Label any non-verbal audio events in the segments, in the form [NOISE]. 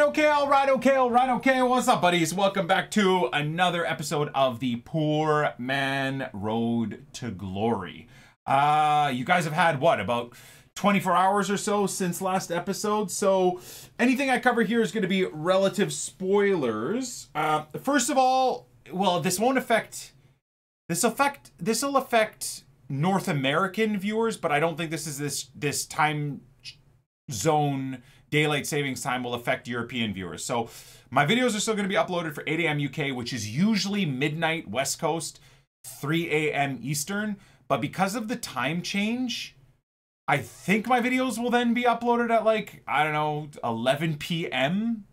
right, okay, all right, okay, all right, okay. What's up, buddies? Welcome back to another episode of the Poor Man Road to Glory. Uh, you guys have had what about 24 hours or so since last episode, so anything I cover here is going to be relative spoilers. Uh, first of all, well, this won't affect this affect this will affect North American viewers, but I don't think this is this this time zone daylight savings time will affect European viewers. So my videos are still going to be uploaded for 8 a.m. UK, which is usually midnight West Coast, 3 a.m. Eastern. But because of the time change, I think my videos will then be uploaded at like, I don't know, 11 p.m.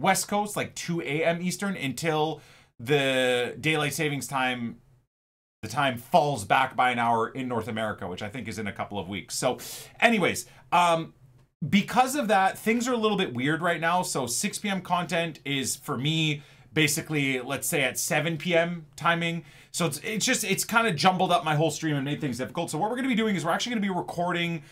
West Coast, like 2 a.m. Eastern until the daylight savings time the time falls back by an hour in North America, which I think is in a couple of weeks. So, anyways, um, because of that, things are a little bit weird right now. So 6 p.m. content is for me basically, let's say at 7 p.m. timing. So it's it's just it's kind of jumbled up my whole stream and made things difficult. So what we're going to be doing is we're actually going to be recording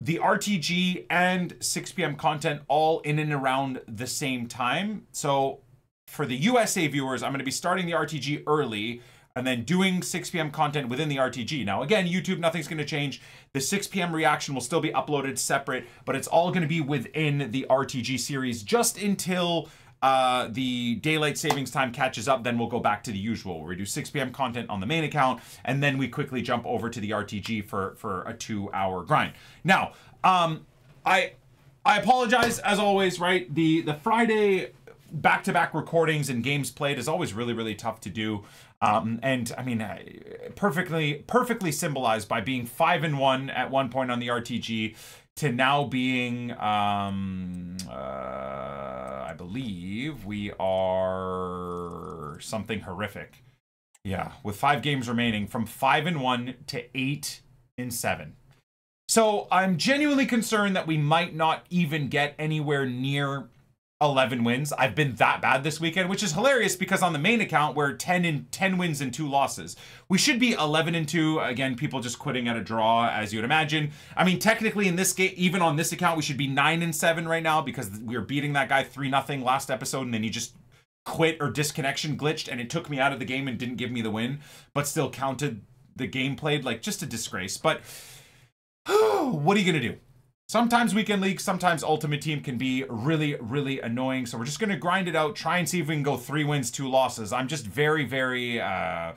the RTG and 6 p.m. content all in and around the same time. So for the USA viewers, I'm going to be starting the RTG early and then doing 6 p.m. content within the RTG. Now, again, YouTube, nothing's going to change. The 6 p.m. reaction will still be uploaded separate, but it's all going to be within the RTG series just until uh, the daylight savings time catches up. Then we'll go back to the usual where we do 6 p.m. content on the main account, and then we quickly jump over to the RTG for for a two-hour grind. Now, um, I I apologize as always. Right, the the Friday back-to-back recordings and games played is always really really tough to do um, and I mean, uh, perfectly, perfectly symbolized by being five and one at one point on the RTG to now being, um, uh, I believe we are something horrific. Yeah, with five games remaining, from five and one to eight and seven. So I'm genuinely concerned that we might not even get anywhere near 11 wins. I've been that bad this weekend, which is hilarious because on the main account we're 10 and 10 wins and 2 losses. We should be 11 and 2. Again, people just quitting at a draw as you would imagine. I mean, technically in this game even on this account we should be 9 and 7 right now because we were beating that guy 3 nothing last episode and then he just quit or disconnection glitched and it took me out of the game and didn't give me the win, but still counted the game played like just a disgrace. But [SIGHS] what are you going to do? Sometimes Weekend League, sometimes Ultimate Team can be really, really annoying. So we're just going to grind it out, try and see if we can go three wins, two losses. I'm just very, very uh,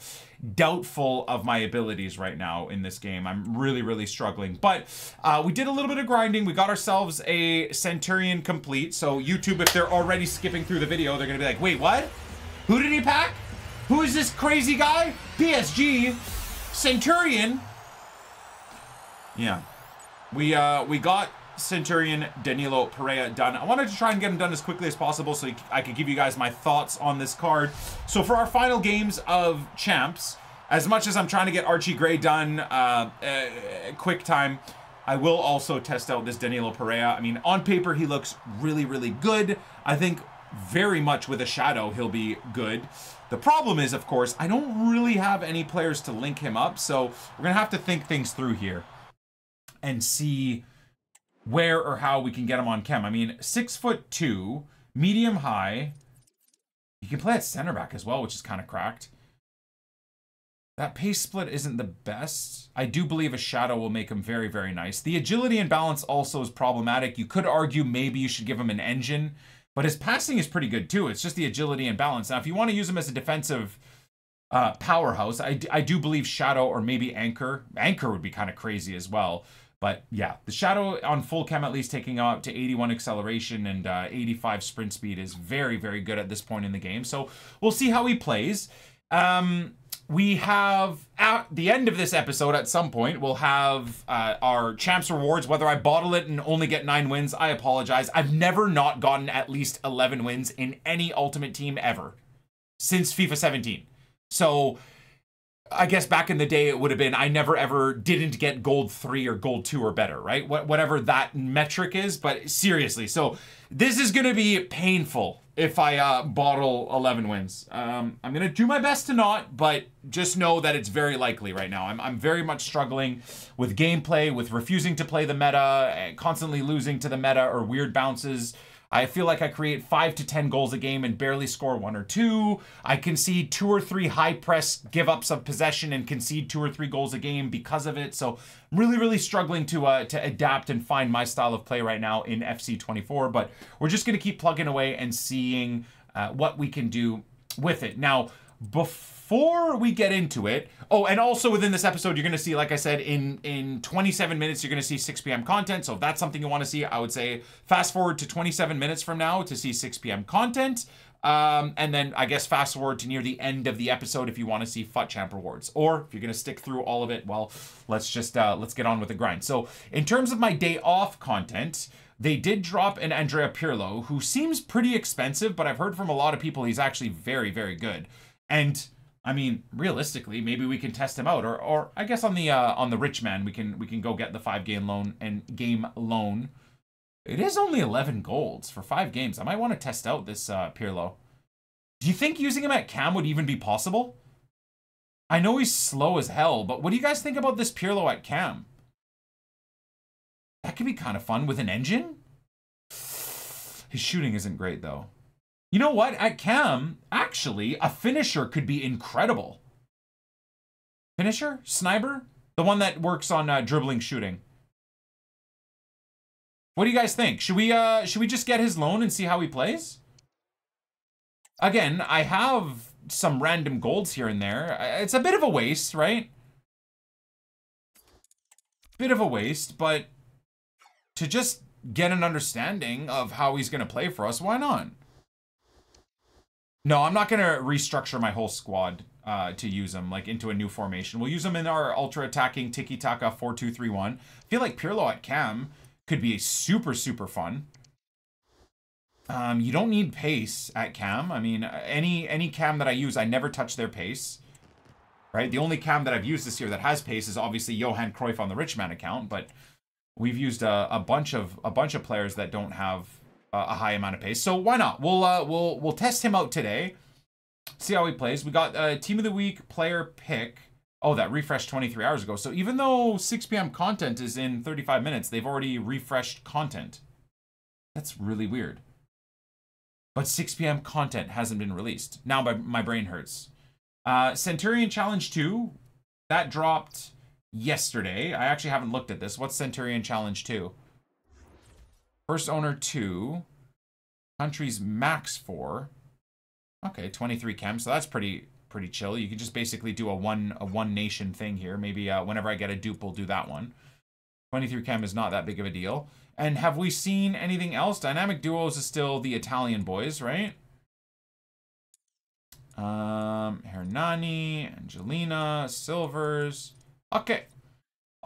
doubtful of my abilities right now in this game. I'm really, really struggling. But uh, we did a little bit of grinding. We got ourselves a Centurion complete. So YouTube, if they're already skipping through the video, they're going to be like, wait, what? Who did he pack? Who is this crazy guy? PSG, Centurion. Yeah. We uh, we got Centurion Danilo Pereira done. I wanted to try and get him done as quickly as possible so I could give you guys my thoughts on this card. So for our final games of Champs, as much as I'm trying to get Archie Gray done uh, uh, quick time, I will also test out this Danilo Pereira. I mean, on paper, he looks really, really good. I think very much with a shadow, he'll be good. The problem is, of course, I don't really have any players to link him up, so we're going to have to think things through here and see where or how we can get him on chem. I mean, six foot two, medium high. He can play at center back as well, which is kind of cracked. That pace split isn't the best. I do believe a shadow will make him very, very nice. The agility and balance also is problematic. You could argue maybe you should give him an engine, but his passing is pretty good too. It's just the agility and balance. Now, if you want to use him as a defensive uh, powerhouse, I, I do believe shadow or maybe anchor. Anchor would be kind of crazy as well. But yeah, the Shadow on full chem at least taking up to 81 acceleration and uh, 85 sprint speed is very, very good at this point in the game. So we'll see how he plays. Um, we have at the end of this episode at some point we'll have uh, our champs rewards whether i bottle it and only get nine wins i apologize i've never not gotten at least 11 wins in any ultimate team ever since fifa 17 so I guess back in the day it would have been I never ever didn't get gold three or gold two or better, right? What whatever that metric is, but seriously, so this is gonna be painful if I uh, bottle 11 wins. Um, I'm gonna do my best to not, but just know that it's very likely right now. I'm I'm very much struggling with gameplay, with refusing to play the meta, and constantly losing to the meta or weird bounces. I feel like I create five to 10 goals a game and barely score one or two. I concede two or three high press give ups of possession and concede two or three goals a game because of it. So I'm really, really struggling to uh, to adapt and find my style of play right now in FC24. But we're just going to keep plugging away and seeing uh, what we can do with it. Now, before we get into it, oh, and also within this episode, you're gonna see, like I said, in in 27 minutes, you're gonna see 6 p.m. content. So if that's something you want to see, I would say fast forward to 27 minutes from now to see 6 p.m. content. Um, and then I guess fast forward to near the end of the episode if you want to see FUT Champ rewards. Or if you're gonna stick through all of it, well, let's just uh, let's get on with the grind. So in terms of my day off content, they did drop an Andrea Pirlo, who seems pretty expensive, but I've heard from a lot of people he's actually very, very good. And I mean, realistically, maybe we can test him out, or, or I guess on the uh, on the rich man, we can we can go get the five game loan and game loan. It is only eleven golds for five games. I might want to test out this uh, Pirlo. Do you think using him at cam would even be possible? I know he's slow as hell, but what do you guys think about this Pirlo at cam? That could be kind of fun with an engine. [SIGHS] His shooting isn't great though. You know what? At Cam, actually, a finisher could be incredible. Finisher? Sniper? The one that works on uh, dribbling shooting. What do you guys think? Should we uh should we just get his loan and see how he plays? Again, I have some random golds here and there. It's a bit of a waste, right? Bit of a waste, but to just get an understanding of how he's going to play for us, why not? No, I'm not going to restructure my whole squad uh, to use them like into a new formation. We'll use them in our ultra attacking tiki taka 4231. I feel like Pirlo at cam could be super, super fun. Um, you don't need pace at cam. I mean, any any cam that I use, I never touch their pace. Right? The only cam that I've used this year that has pace is obviously Johan Cruyff on the Richman account, but we've used a, a bunch of a bunch of players that don't have a high amount of pace. So why not? We'll uh, we'll we'll test him out today. See how he plays. We got uh, team of the week player pick. Oh, that refreshed 23 hours ago. So even though 6 p.m. content is in 35 minutes, they've already refreshed content. That's really weird. But 6 p.m. content hasn't been released. Now my, my brain hurts. Uh, Centurion Challenge 2, that dropped yesterday. I actually haven't looked at this. What's Centurion Challenge 2? First owner two. Countries max four. Okay, 23 chem. So that's pretty pretty chill. You can just basically do a one a one nation thing here. Maybe uh, whenever I get a dupe, we'll do that one. 23 chem is not that big of a deal. And have we seen anything else? Dynamic duos is still the Italian boys, right? Um, Hernani, Angelina, Silvers. Okay,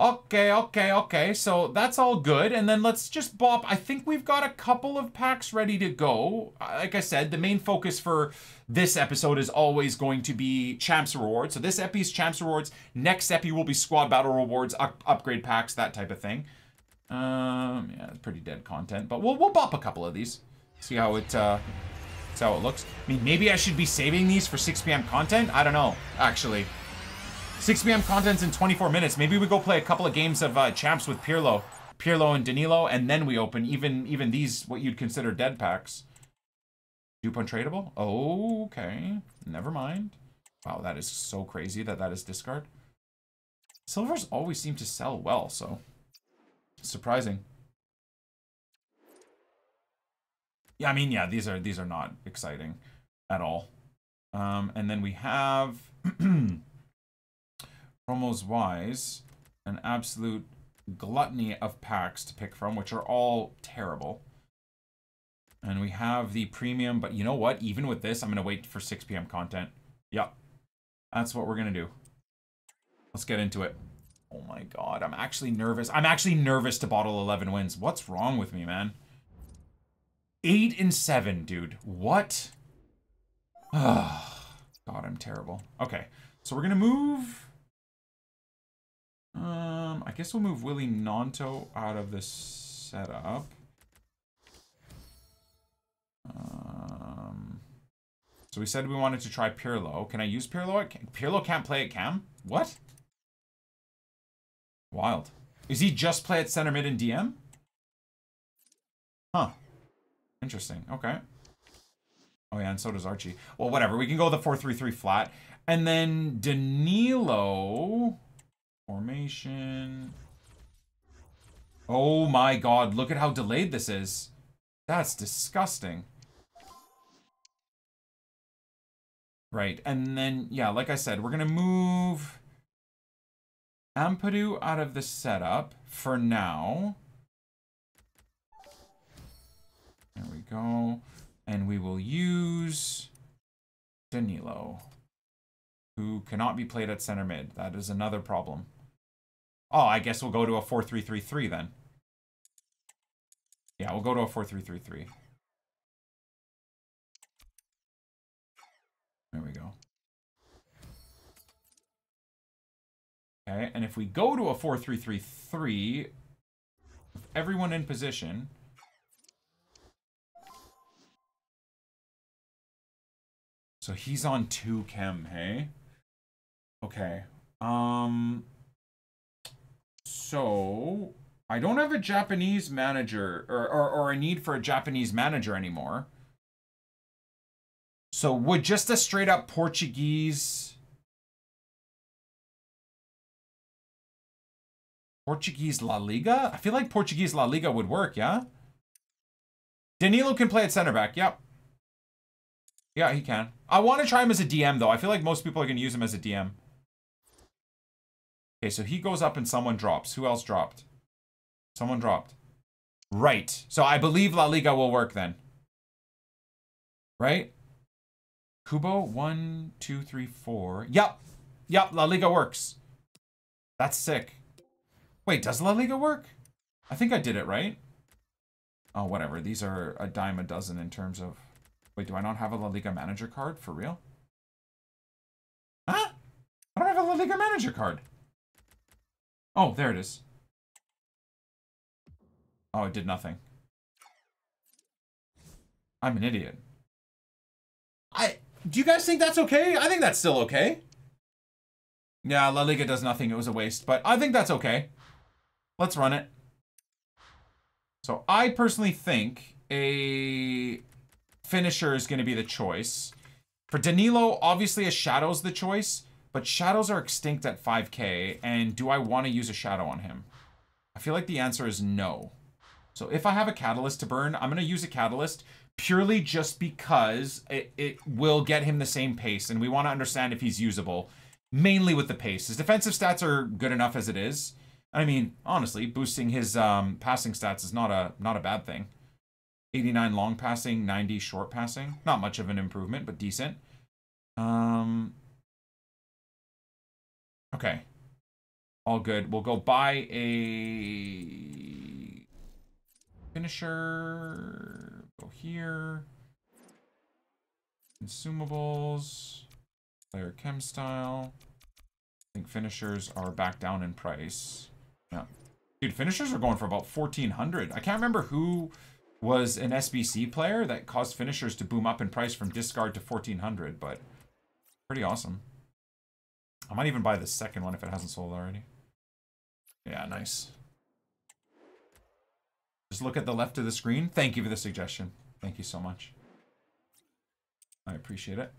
Okay, okay, okay. So that's all good. And then let's just bop. I think we've got a couple of packs ready to go. Like I said, the main focus for this episode is always going to be Champs Rewards. So this epi's Champs Rewards. Next epi will be Squad Battle Rewards, up upgrade packs, that type of thing. Um, yeah, it's pretty dead content. But we'll, we'll bop a couple of these. See how it, uh, see how it looks. I mean, maybe I should be saving these for 6 p.m. content? I don't know, actually. 6 p.m. content's in 24 minutes. Maybe we go play a couple of games of uh, champs with Pirlo, Pirlo and Danilo, and then we open even even these what you'd consider dead packs. Dupe untradeable? okay. Never mind. Wow, that is so crazy that that is discard. Silvers always seem to sell well, so surprising. Yeah, I mean, yeah, these are these are not exciting at all. Um, and then we have [CLEARS THROAT] promos wise, an absolute gluttony of packs to pick from, which are all terrible. And we have the premium, but you know what? Even with this, I'm going to wait for 6 p.m. content. Yep. That's what we're going to do. Let's get into it. Oh my god, I'm actually nervous. I'm actually nervous to bottle 11 wins. What's wrong with me, man? 8 and 7, dude. What? [SIGHS] god, I'm terrible. Okay, so we're going to move um, I guess we'll move Willie Nanto out of this setup. Um, so we said we wanted to try Pirlo. Can I use Pirlo? Pirlo can't play at cam? What? Wild. Is he just play at center mid and DM? Huh. Interesting. Okay. Oh yeah, and so does Archie. Well, whatever. We can go the four three three flat, and then Danilo formation. Oh my God! Look at how delayed this is. That's disgusting. Right, and then, yeah, like I said, we're going to move Ampadu out of the setup for now. There we go. And we will use Danilo, who cannot be played at center mid. That is another problem. Oh, I guess we'll go to a 4-3-3-3 then. Yeah, we'll go to a 4-3-3-3. There we go. Okay, and if we go to a 4-3-3-3, everyone in position... So he's on 2 chem, hey? Okay. Um... So... I don't have a Japanese manager, or, or, or a need for a Japanese manager anymore. So would just a straight up Portuguese Portuguese La Liga? I feel like Portuguese La Liga would work, yeah? Danilo can play at center back, yep. Yeah, he can. I want to try him as a DM, though. I feel like most people are going to use him as a DM. Okay, so he goes up and someone drops. Who else dropped? Someone dropped. Right. So I believe La Liga will work then. Right? Kubo, one, two, three, four. Yep. Yep, La Liga works. That's sick. Wait, does La Liga work? I think I did it right. Oh, whatever. These are a dime a dozen in terms of... Wait, do I not have a La Liga manager card? For real? Huh? I don't have a La Liga manager card. Oh, there it is. Oh, it did nothing. I'm an idiot. I do you guys think that's okay? I think that's still okay. Yeah, La Liga does nothing. It was a waste, but I think that's okay. Let's run it. So I personally think a finisher is going to be the choice. For Danilo, obviously a shadow's the choice, but shadows are extinct at 5k, and do I want to use a shadow on him? I feel like the answer is no. So if I have a catalyst to burn, I'm going to use a catalyst purely just because it, it will get him the same pace, and we want to understand if he's usable, mainly with the pace. His defensive stats are good enough as it is. I mean, honestly, boosting his um, passing stats is not a not a bad thing. 89 long passing, 90 short passing. Not much of an improvement, but decent. Um, okay. All good. We'll go buy a finisher. Go here. Consumables. Player chem style. I think finishers are back down in price. Yeah. Dude, finishers are going for about 1400 I can't remember who was an SBC player that caused finishers to boom up in price from discard to 1400 but pretty awesome. I might even buy the second one if it hasn't sold already. Yeah, nice. Just look at the left of the screen. Thank you for the suggestion. Thank you so much. I appreciate it.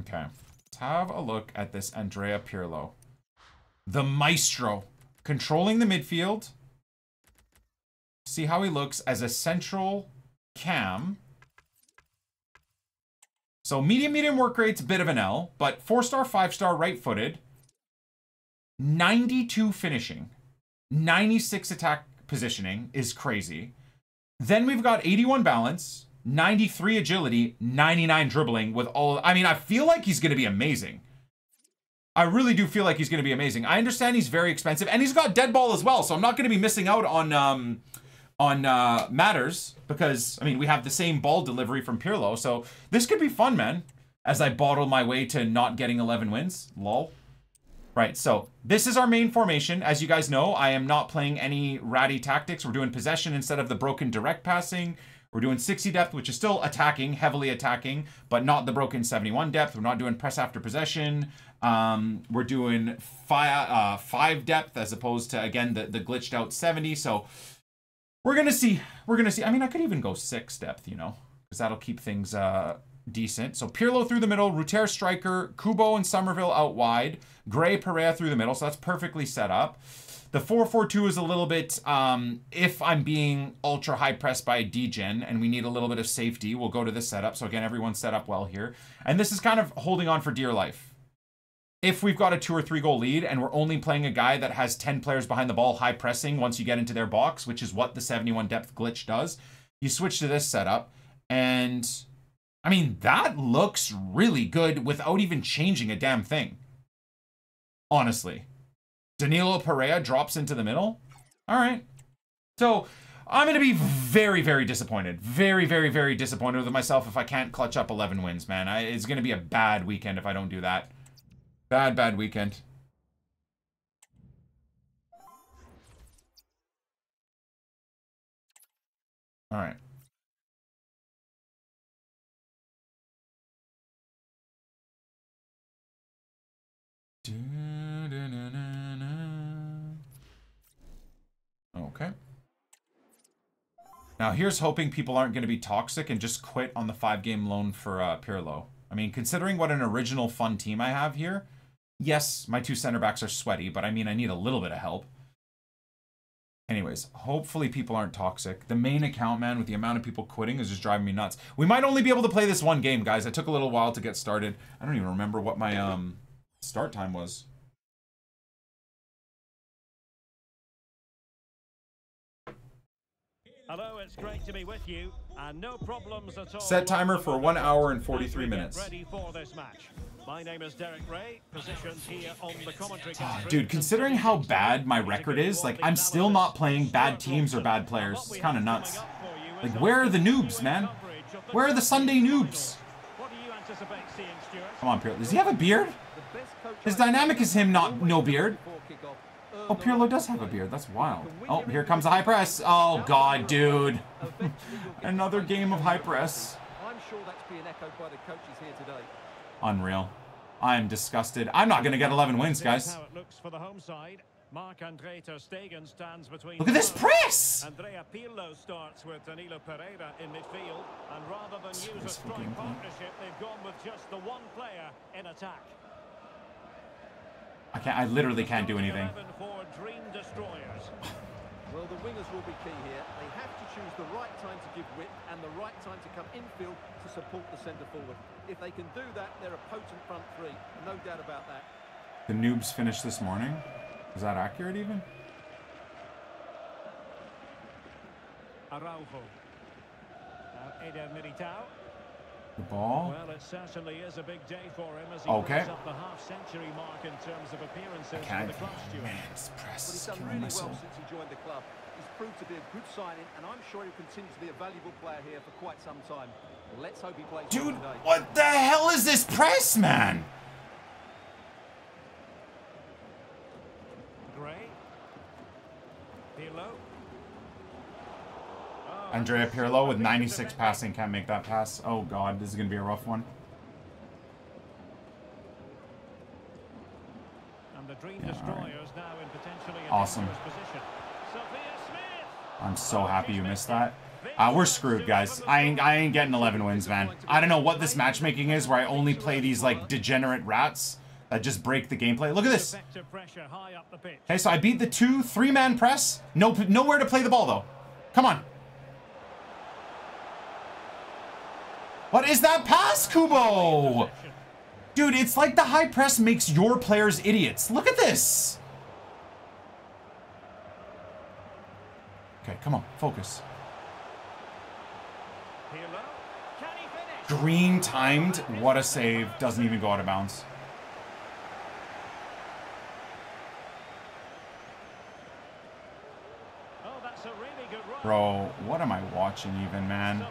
Okay. Let's have a look at this Andrea Pirlo. The maestro. Controlling the midfield. See how he looks as a central cam. So medium, medium work rate's a bit of an L, but four star, five star, right footed. 92 finishing. 96 attack positioning is crazy. Then we've got 81 balance, 93 agility, 99 dribbling with all. I mean, I feel like he's going to be amazing. I really do feel like he's going to be amazing. I understand he's very expensive, and he's got dead ball as well, so I'm not going to be missing out on um, on uh, matters because I mean we have the same ball delivery from Pirlo, so this could be fun, man. As I bottle my way to not getting 11 wins, lol. Right, so this is our main formation. As you guys know, I am not playing any ratty tactics. We're doing possession instead of the broken direct passing. We're doing 60 depth, which is still attacking, heavily attacking, but not the broken 71 depth. We're not doing press after possession. Um, we're doing five, uh, five depth as opposed to, again, the, the glitched out 70. So we're gonna see. We're gonna see. I mean, I could even go six depth, you know, because that'll keep things uh, decent. So Pirlo through the middle, Rutter striker, Kubo and Somerville out wide, Gray Pereira through the middle. So that's perfectly set up. The 4-4-2 is a little bit, um, if I'm being ultra high pressed by a degen and we need a little bit of safety, we'll go to this setup. So again, everyone's set up well here. And this is kind of holding on for dear life. If we've got a two or three goal lead and we're only playing a guy that has 10 players behind the ball high pressing once you get into their box, which is what the 71 depth glitch does, you switch to this setup. And I mean, that looks really good without even changing a damn thing. Honestly. Danilo Pereira drops into the middle. All right. So I'm going to be very, very disappointed. Very, very, very disappointed with myself if I can't clutch up 11 wins, man. I, it's going to be a bad weekend if I don't do that. Bad, bad weekend. All right. Okay. Now here's hoping people aren't going to be toxic and just quit on the five-game loan for uh, Pirlo. I mean, considering what an original fun team I have here, yes, my two center backs are sweaty, but I mean, I need a little bit of help. Anyways, hopefully people aren't toxic. The main account, man, with the amount of people quitting is just driving me nuts. We might only be able to play this one game, guys. It took a little while to get started. I don't even remember what my um start time was. Hello, it's great to be with you, and no problems at all. Set timer for one hour and 43 minutes. Ready for this match. My name is Derek Ray, positioned here on the commentary oh, Dude, considering how bad my record is, like, I'm still not playing bad teams or bad players. It's kind of nuts. Like, where are the noobs, man? Where are the Sunday noobs? Come on, Pierre. Does he have a beard? His dynamic is him not no beard. Oh, Pirlo does have a beard. That's wild. Oh, here comes the high press. Oh, God, dude. [LAUGHS] Another game of high press. I'm sure that's being echoed by the coaches here today. Unreal. I'm disgusted. I'm not going to get 11 wins, guys. Marc-Andre Ter Stegen stands between Look at this press! Andrea Pirlo starts with Danilo Pereira in midfield, and rather than use a strong partnership, they've gone with just the one player in attack. I can't. I literally can't do anything. Well, the wingers will be key here. They have to choose the right time to give width and the right time to come infield to support the centre forward. If they can do that, they're a potent front three. No doubt about that. The noobs finished this morning. Is that accurate even? Araujo. Now Eder Militao. The ball. Well, it certainly is a big day for him as he okay. up the half century mark in terms of appearances for the club, Stuart. Man, this press he's done really well since he joined the club. He's proved to be a good signing, and I'm sure he'll continue to be a valuable player here for quite some time. Let's hope he plays Dude, what the hell is this press, man? Gray. Pirlo. Andrea Pirlo with 96 passing can't make that pass. Oh god, this is going to be a rough one. Yeah, right. Awesome. I'm so happy you missed that. Uh, we're screwed, guys. I ain't, I ain't getting 11 wins, man. I don't know what this matchmaking is where I only play these, like, degenerate rats that just break the gameplay. Look at this. Okay, so I beat the two, three-man press. No, nowhere to play the ball, though. Come on. What is that pass, Kubo? Dude, it's like the high press makes your players idiots. Look at this. Okay, come on, focus. Green timed. What a save. Doesn't even go out of bounds. Bro, what am I watching even, man?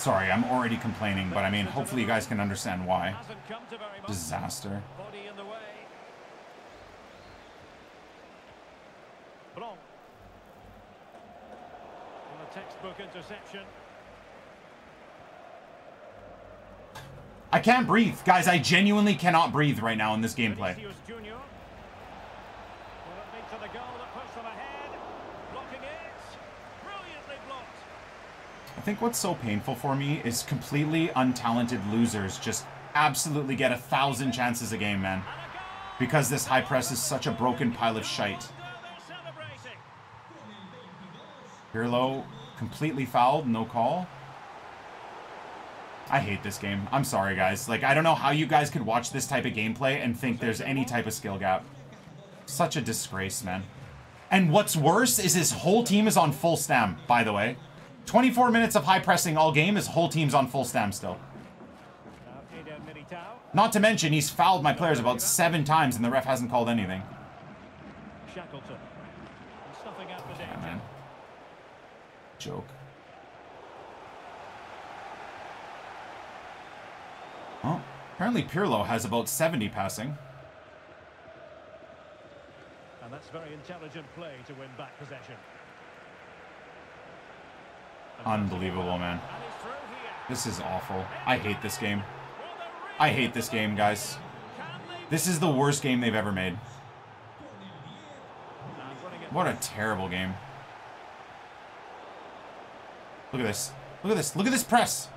Sorry, I'm already complaining, but I mean, hopefully you guys can understand why. Disaster. I can't breathe. Guys, I genuinely cannot breathe right now in this gameplay. to the goal that puts them ahead. Blocking it. Brilliantly blocked. I think what's so painful for me is completely untalented losers just absolutely get a thousand chances a game, man. Because this high press is such a broken pile of shite. Pirlo completely fouled, no call. I hate this game. I'm sorry, guys. Like, I don't know how you guys could watch this type of gameplay and think there's any type of skill gap. Such a disgrace, man. And what's worse is his whole team is on full stam, by the way. 24 minutes of high pressing all game, his whole team's on full stam still. Not to mention, he's fouled my players about seven times and the ref hasn't called anything. Yeah, man. Joke. Oh, apparently Pirlo has about 70 passing. And that's very intelligent play to win back possession. Unbelievable, man. This is awful. I hate this game. I hate this game, guys. This is the worst game they've ever made. What a terrible game. Look at this. Look at this. Look at this press.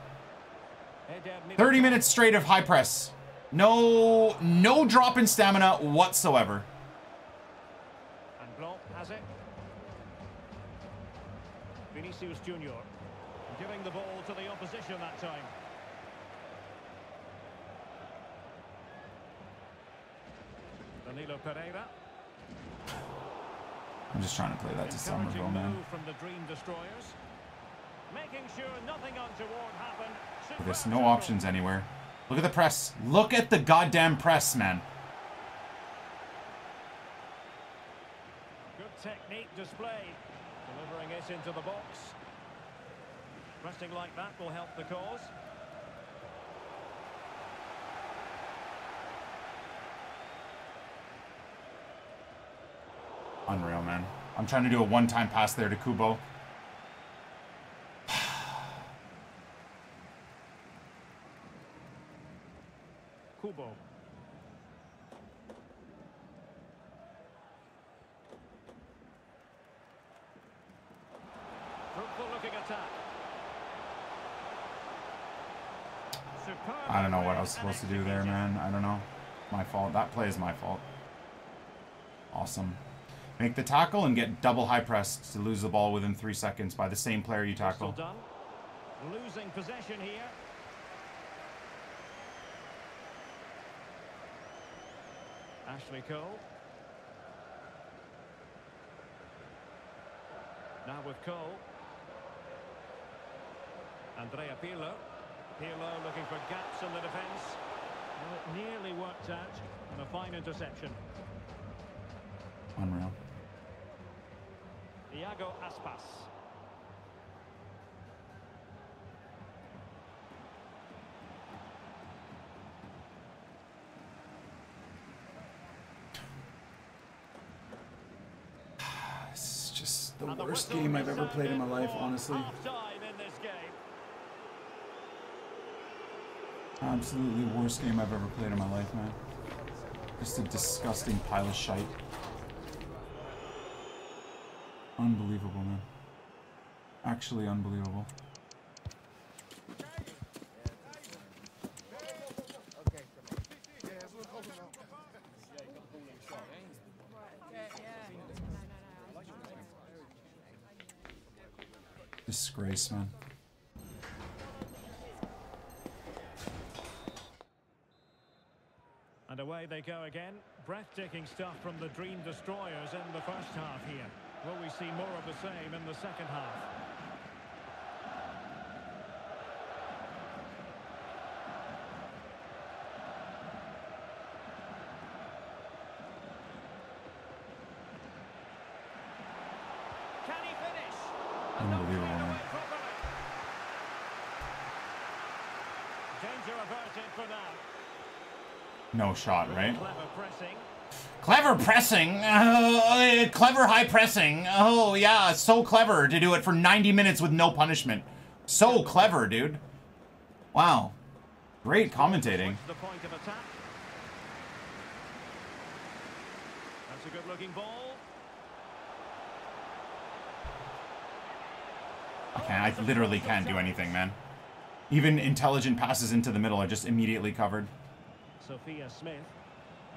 30 minutes straight of high press. No, no drop in stamina whatsoever. And Blanc has it. Vinicius Junior giving the ball to the opposition that time. Danilo Pereira. I'm just trying to play that to Somerville, man. from the Dream Destroyers. Making sure nothing untoward happened. This. Superb No options anywhere. Look at the press. Look at the goddamn press, man. Good technique displayed. Delivering it into the box. Pressing like that will help the cause. Unreal, man. I'm trying to do a one-time pass there to Kubo. [SIGHS] Kubo. Fruitful looking attack. Superb I don't know what play I was supposed to do there, man. I don't know. My fault. That play is my fault. Awesome. Make the tackle and get double high press to lose the ball within three seconds by the same player you tackle. Losing possession here. Ashley Cole. Now with Cole. Andrea Pirlo. Pirlo looking for gaps in the defence. Well, it nearly worked out. And a fine interception. Unreal. Iago Aspas. This is just the And worst game I've ever played in my life, honestly. Half-time in this game. Absolutely worst game I've ever played in my life, man. Just a disgusting pile of shite. Unbelievable, man. Actually unbelievable. Disgrace, man. And away they go again. Breathtaking stuff from the Dream Destroyers in the first half here. Will we see more of the same in the second half? no shot, right? Clever pressing. Uh, clever high pressing. Oh, yeah. So clever to do it for 90 minutes with no punishment. So clever, dude. Wow. Great commentating. That's a good looking ball. I can't. I literally can't do anything, man. Even intelligent passes into the middle are just immediately covered. Sophia Smith.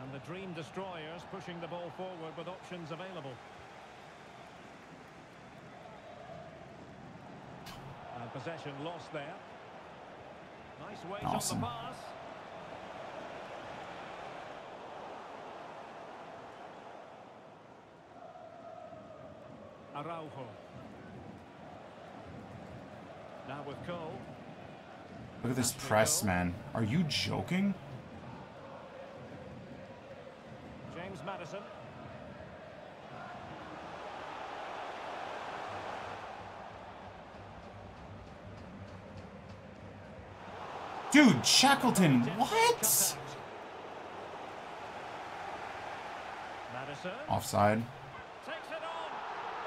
And the Dream Destroyers pushing the ball forward with options available. And possession lost there. Nice weight Awesome. on the pass. Araujo. Now with Cole. Look at this press, man. Are you joking? Dude, Shackleton, what? Offside. takes it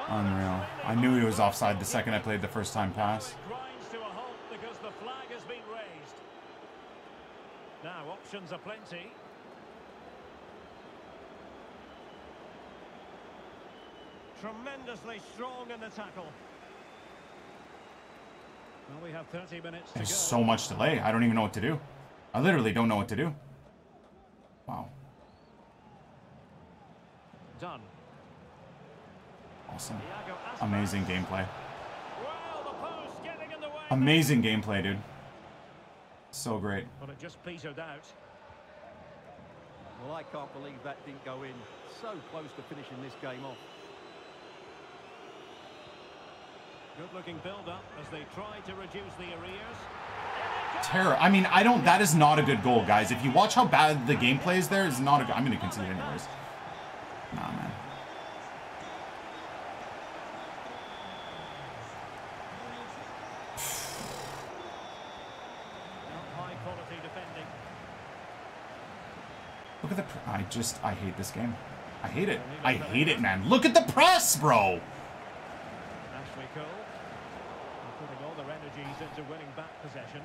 on. Unreal. I knew he was offside the second I played the first time pass. Grinds to a halt because the flag has been raised. Now options are plenty. Tremendously strong in the tackle. Well, we have 30 minutes to There's go. so much delay. I don't even know what to do. I literally don't know what to do. Wow. Done. Awesome. Amazing gameplay. Well, the post getting in the way. Amazing gameplay, dude. So great. But it just petered out. Well, I can't believe that didn't go in. So close to finishing this game off. Good looking build up as they try to reduce the arrears. Terror. I mean, I don't. That is not a good goal, guys. If you watch how bad the gameplay is there, it's not a good. I'm going to concede anyways. Nah, man. Not high quality defending. Look at the. I just. I hate this game. I hate it. I hate it, man. Look at the press, bro. Ashley Cole. are Putting all their energies into winning back possession.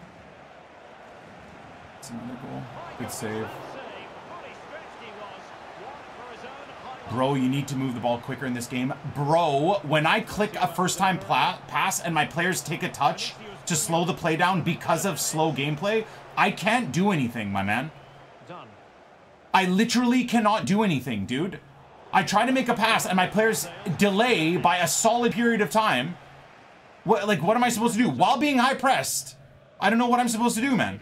It's another goal. Good save. Save. Fully stretched he was. One for his own high Bro, you need to move the ball quicker in this game. Bro, when I click a first time pass and my players take a touch to slow the play down because of slow gameplay, I can't do anything, my man. Done. I literally cannot do anything, dude. I try to make a pass and my players delay by a solid period of time. What, like, what am I supposed to do while being high pressed? I don't know what I'm supposed to do, man.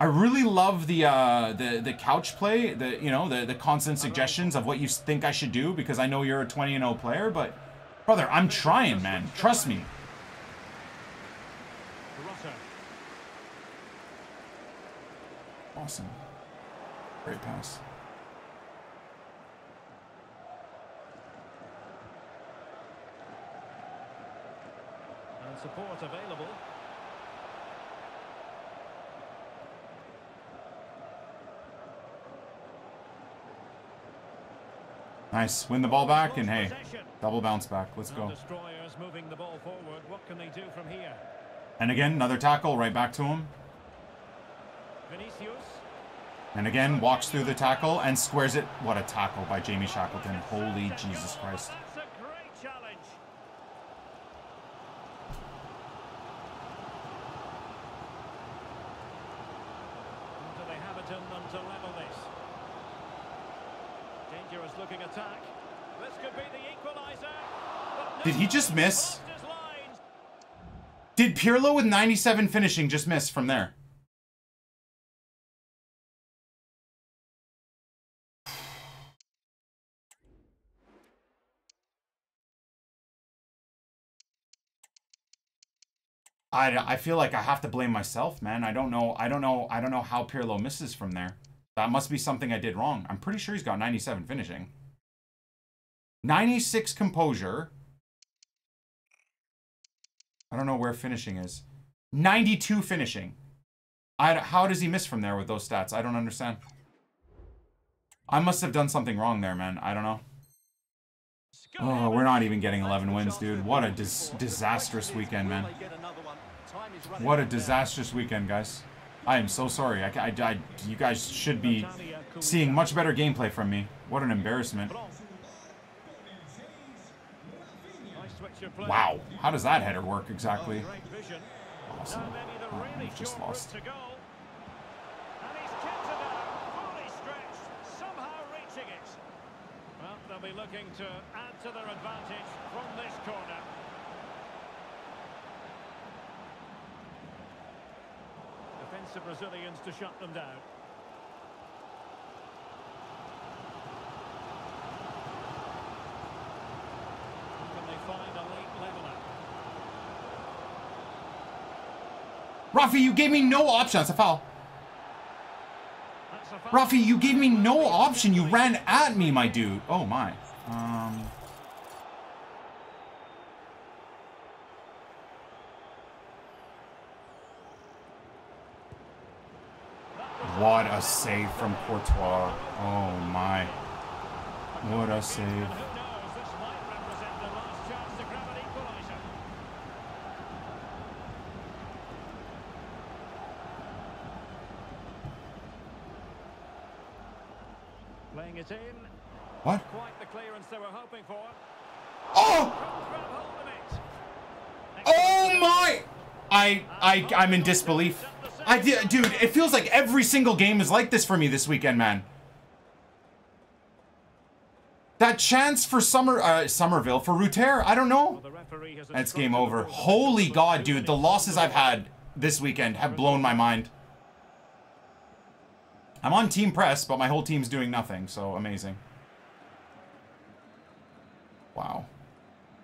I really love the uh, the the couch play, the you know the the constant suggestions of what you think I should do because I know you're a 20 and 0 player, but brother, I'm trying, man. Trust me. Awesome. Great pass. And support available. Nice. Win the ball back and hey, double bounce back. Let's go. Destroyers moving the ball forward. What can they do from here? And again, another tackle right back to him. And again, walks through the tackle and squares it. What a tackle by Jamie Shackleton. Holy Jesus Christ. That's a great challenge. Do they have it in them to level this? Dangerous looking attack. This could be the equaliser. But Did he just miss? Did Pirlo with 97 finishing just miss from there? I, I feel like I have to blame myself, man. I don't know. I don't know. I don't know how Pirlo misses from there. That must be something I did wrong. I'm pretty sure he's got 97 finishing. 96 composure. I don't know where finishing is. 92 finishing. I, how does he miss from there with those stats? I don't understand. I must have done something wrong there, man. I don't know. Oh, we're not even getting 11 wins, dude. What a dis disastrous weekend, man. What a disastrous weekend, guys. I am so sorry. I, I, I- you guys should be seeing much better gameplay from me. What an embarrassment. Nice switch of play. Wow. How does that header work exactly? Awesome. Now maybe the Oh, just lost. route to goal. And he's chipped it out, fully stretched, somehow reaching it. Well, they'll be looking to add to their advantage from this corner. Defensive Brazilians to shut them down. Can they find a late leveller? Rafi, you gave me no option. That's a foul. Rafi, you gave me no option. You ran at me, my dude. Oh my. Um. What a save from Courtois. Oh my. What a save. And who knows, this might represent the last chance to grab an equaliser. In, What? quite the clearance they were hoping for. Oh! Couldn't grab hold of it. Oh my! I I I'm in disbelief. I dude, it feels like every single game is like this for me this weekend, man. That chance for Summer uh, Summerville for Rutter, I don't know. the referee has That's game over. Holy God, dude, the losses I've had this weekend have blown my mind. I'm on team press, but my whole team's doing nothing, so amazing. Wow.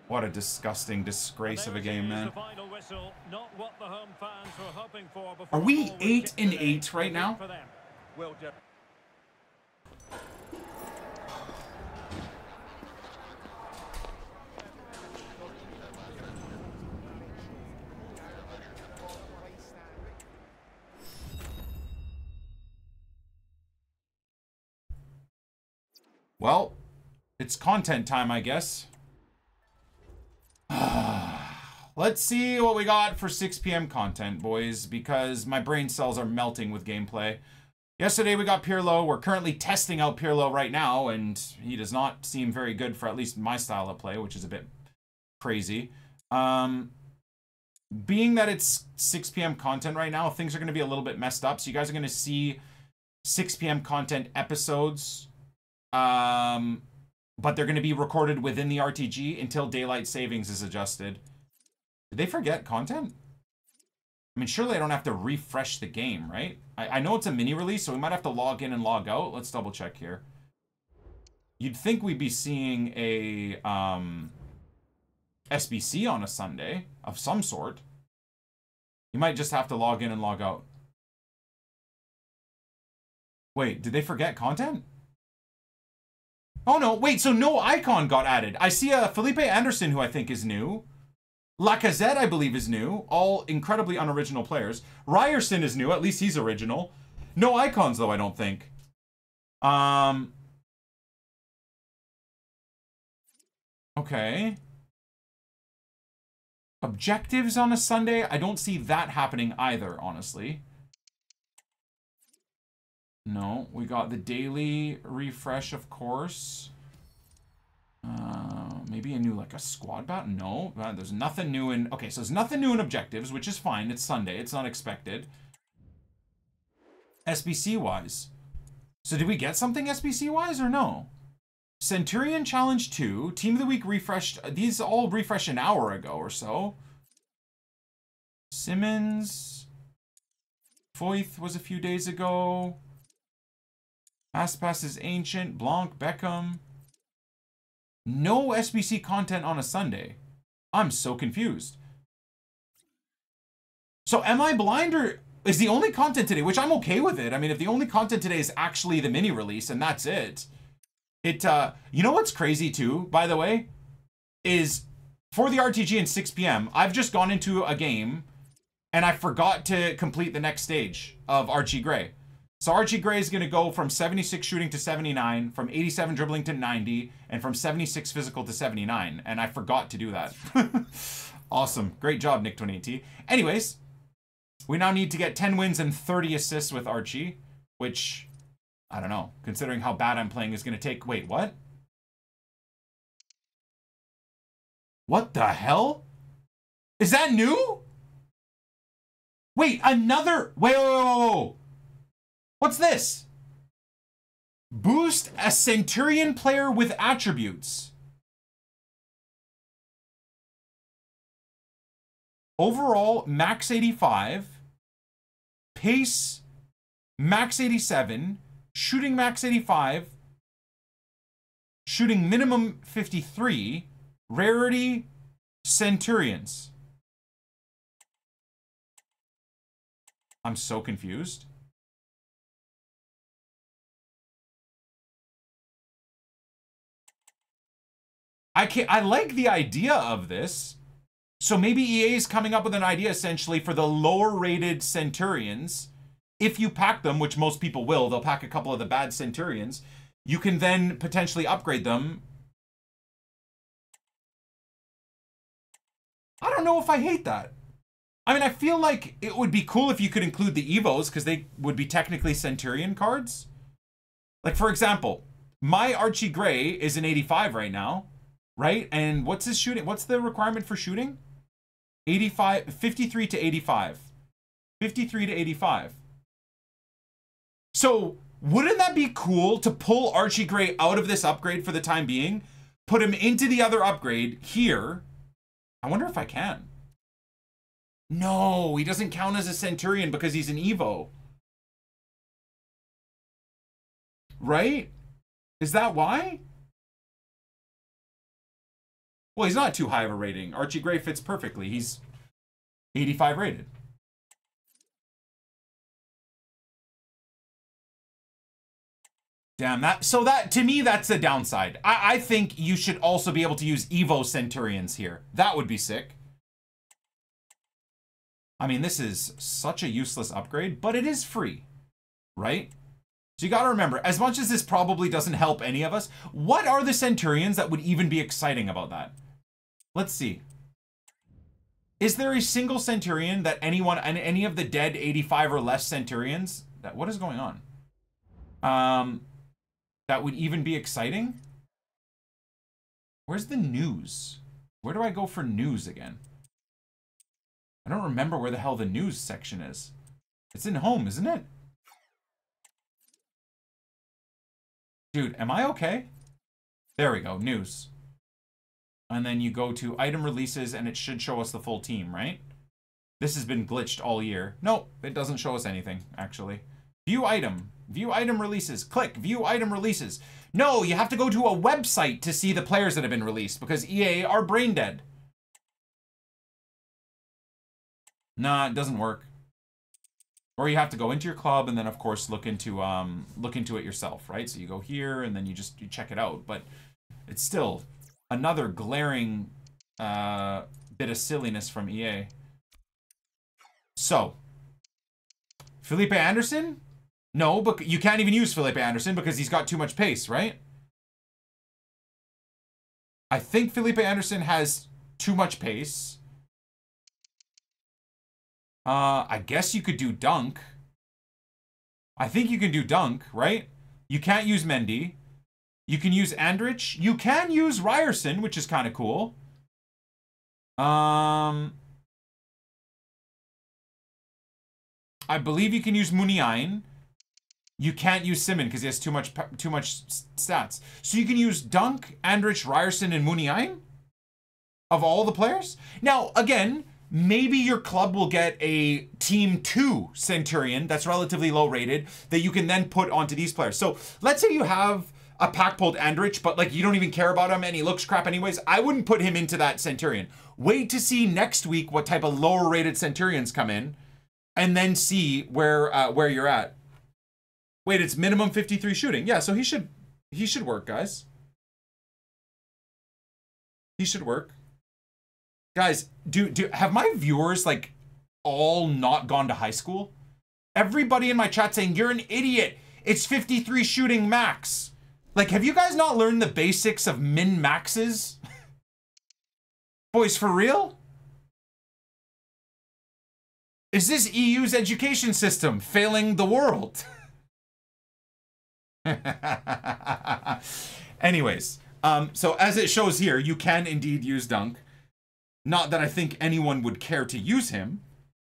What a disgusting disgrace of a game, man. whistle, not what the home fans were hoping for before Are we the ball was eight kicked and eight right now? Well it's content time, I guess. [SIGHS] Let's see what we got for 6 p.m. content, boys, because my brain cells are melting with gameplay. Yesterday we got Pirlo. We're currently testing out Pirlo right now, and he does not seem very good for at least my style of play, which is a bit crazy. Um, being that it's 6 p.m. content right now, things are going to be a little bit messed up. So you guys are going to see 6 p.m. content episodes um, but they're going to be recorded within the RTG until daylight savings is adjusted. Did they forget content? I mean, surely I don't have to refresh the game, right? I, I know it's a mini release, so we might have to log in and log out. Let's double check here. You'd think we'd be seeing a um, SBC on a Sunday of some sort. You might just have to log in and log out. Wait, did they forget content? Oh no, wait, so no icon got added. I see a Felipe Anderson who I think is new. Lacazette, I believe, is new. All incredibly unoriginal players. Ryerson is new, at least he's original. No icons though, I don't think. Um Okay. Objectives on a Sunday? I don't see that happening either, honestly. No, we got the daily refresh, of course. Uh, maybe a new, like, a squad bat? No, uh, there's nothing new in... Okay, so there's nothing new in objectives, which is fine. It's Sunday. It's not expected. SBC-wise. So did we get something SBC-wise or no? Centurion Challenge 2. Team of the Week refreshed. These all refreshed an hour ago or so. Simmons. Foyth was a few days ago. Aspas is ancient. Blanc, Beckham. No SBC content on a Sunday. I'm so confused. So am I blind or is the only content today, which I'm okay with it. I mean, if the only content today is actually the mini release and that's it. It uh you know what's crazy too, by the way, is for the RTG in 6 p.m., I've just gone into a game and I forgot to complete the next stage of Archie Gray. So Archie Gray is going to go from 76 shooting to 79, from 87 dribbling to 90, and from 76 physical to 79. And I forgot to do that. [LAUGHS] awesome. Great job, Nick28T. Anyways, we now need to get 10 wins and 30 assists with Archie, which, I don't know, considering how bad I'm playing is going to take... Wait, what? What the hell? Is that new? Wait, another. Wait, wait, wait, wait. What's this? Boost a Centurion player with attributes. Overall, max 85. Pace, max 87. Shooting max 85. Shooting minimum 53. Rarity, Centurions. I'm so confused. I can I like the idea of this. So maybe EA is coming up with an idea essentially for the lower rated Centurions. If you pack them, which most people will, they'll pack a couple of the bad Centurions. You can then potentially upgrade them. I don't know if I hate that. I mean, I feel like it would be cool if you could include the Evos because they would be technically Centurion cards. Like, for example, my Archie Gray is an 85 right now, right? And what's his shooting? What's the requirement for shooting? 85, 53 to 85. 53 to 85. So, wouldn't that be cool to pull Archie Gray out of this upgrade for the time being? Put him into the other upgrade here. I wonder if I can. No, he doesn't count as a Centurion because he's an Evo. Right? Is that why? Well, he's not too high of a rating. Archie Gray fits perfectly. He's 85 rated. Damn that. So that to me, that's the downside. I, I think you should also be able to use Evo Centurions here. That would be sick. I mean, this is such a useless upgrade, but it is free, right? So you got to remember, as much as this probably doesn't help any of us, what are the Centurions that would even be exciting about that? Let's see. Is there a single Centurion that anyone, and any of the dead 85 or less Centurions, that what is going on? Um, that would even be exciting? Where's the news? Where do I go for news again? I don't remember where the hell the news section is. It's in home, isn't it? Dude, am I okay? There we go, news. And then you go to item releases and it should show us the full team, right? This has been glitched all year. No, it doesn't show us anything, actually. View item. View item releases. Click view item releases. No, you have to go to a website to see the players that have been released because EA are brain dead. Nah, it doesn't work. Or you have to go into your club and then of course look into um look into it yourself, right? So you go here and then you just you check it out, but it's still another glaring uh bit of silliness from EA. So, Felipe Anderson? No, but you can't even use Felipe Anderson because he's got too much pace, right? I think Felipe Anderson has too much pace. Uh, I guess you could do Dunk. I think you can do Dunk, right? You can't use Mendy. You can use Andrich. You can use Ryerson, which is kind of cool. Um, I believe you can use Muniain. You can't use Simon because he has too much too much stats. So you can use Dunk, Andrich, Ryerson, and Muniain of all the players. Now, again, maybe your club will get a team two Centurion that's relatively low rated that you can then put onto these players. So let's say you have a pack pulled Andrich, but like you don't even care about him and he looks crap anyways. I wouldn't put him into that Centurion. Wait to see next week what type of lower rated Centurions come in and then see where uh, where you're at. Wait, it's minimum 53 shooting. Yeah, so he should he should work, guys. He should work. Guys, do do have my viewers like all not gone to high school? Everybody in my chat saying you're an idiot. It's 53 shooting max. Like, have you guys not learned the basics of min maxes? Boys, for real? Is this EU's education system failing the world? [LAUGHS] Anyways, um, so as it shows here, you can indeed use Dunk. Not that I think anyone would care to use him,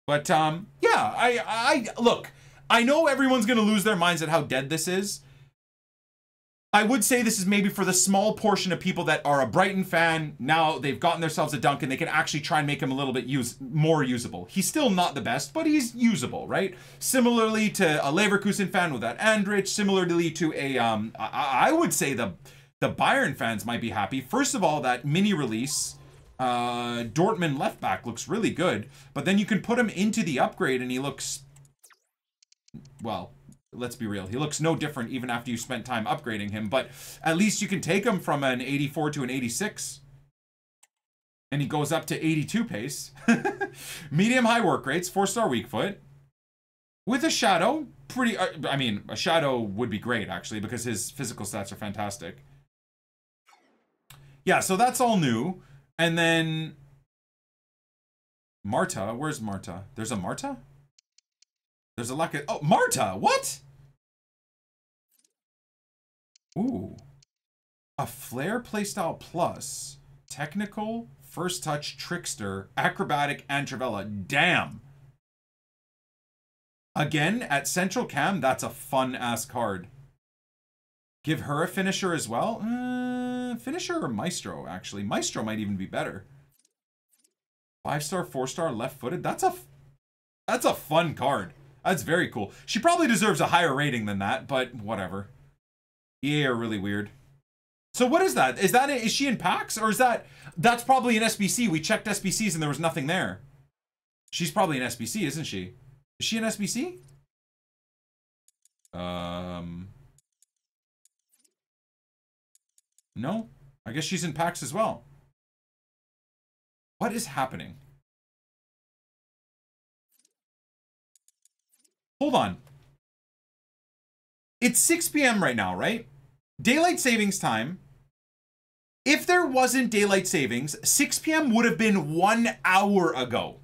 but um, yeah, I, I look. I know everyone's gonna lose their minds at how dead this is. I would say this is maybe for the small portion of people that are a Brighton fan. Now they've gotten themselves a Duncan. They can actually try and make him a little bit use more usable. He's still not the best, but he's usable, right? Similarly to a Leverkusen fan with that Andrich. Similarly to a, um, I, I would say the the Bayern fans might be happy. First of all, that mini release, uh, Dortmund left back looks really good. But then you can put him into the upgrade, and he looks, well, let's be real. He looks no different even after you spent time upgrading him, but at least you can take him from an 84 to an 86. And he goes up to 82 pace. [LAUGHS] Medium high work rates, four star weak foot. With a shadow, pretty, uh, I mean, a shadow would be great actually because his physical stats are fantastic. Yeah, so that's all new. And then Marta, where's Marta? There's a Marta? There's a luck. Oh, Marta, what? Ooh. A Flare playstyle plus. Technical, first touch, trickster, acrobatic, and Trivela. Damn. Again, at Central Cam, that's a fun ass card. Give her a finisher as well? Uh, finisher or Maestro, actually. Maestro might even be better. Five star, four star, left footed. That's a, that's a fun card. That's very cool. She probably deserves a higher rating than that, but whatever. EA are really weird. So what is that? Is that is she in packs or is that that's probably an SBC? We checked SBCs and there was nothing there. She's probably an SBC, isn't she? Is she an SBC? Um No? I guess she's in packs as well. What is happening? Hold on. It's 6 p.m. right now, right? Daylight savings time. If there wasn't daylight savings, 6 p.m. would have been one hour ago.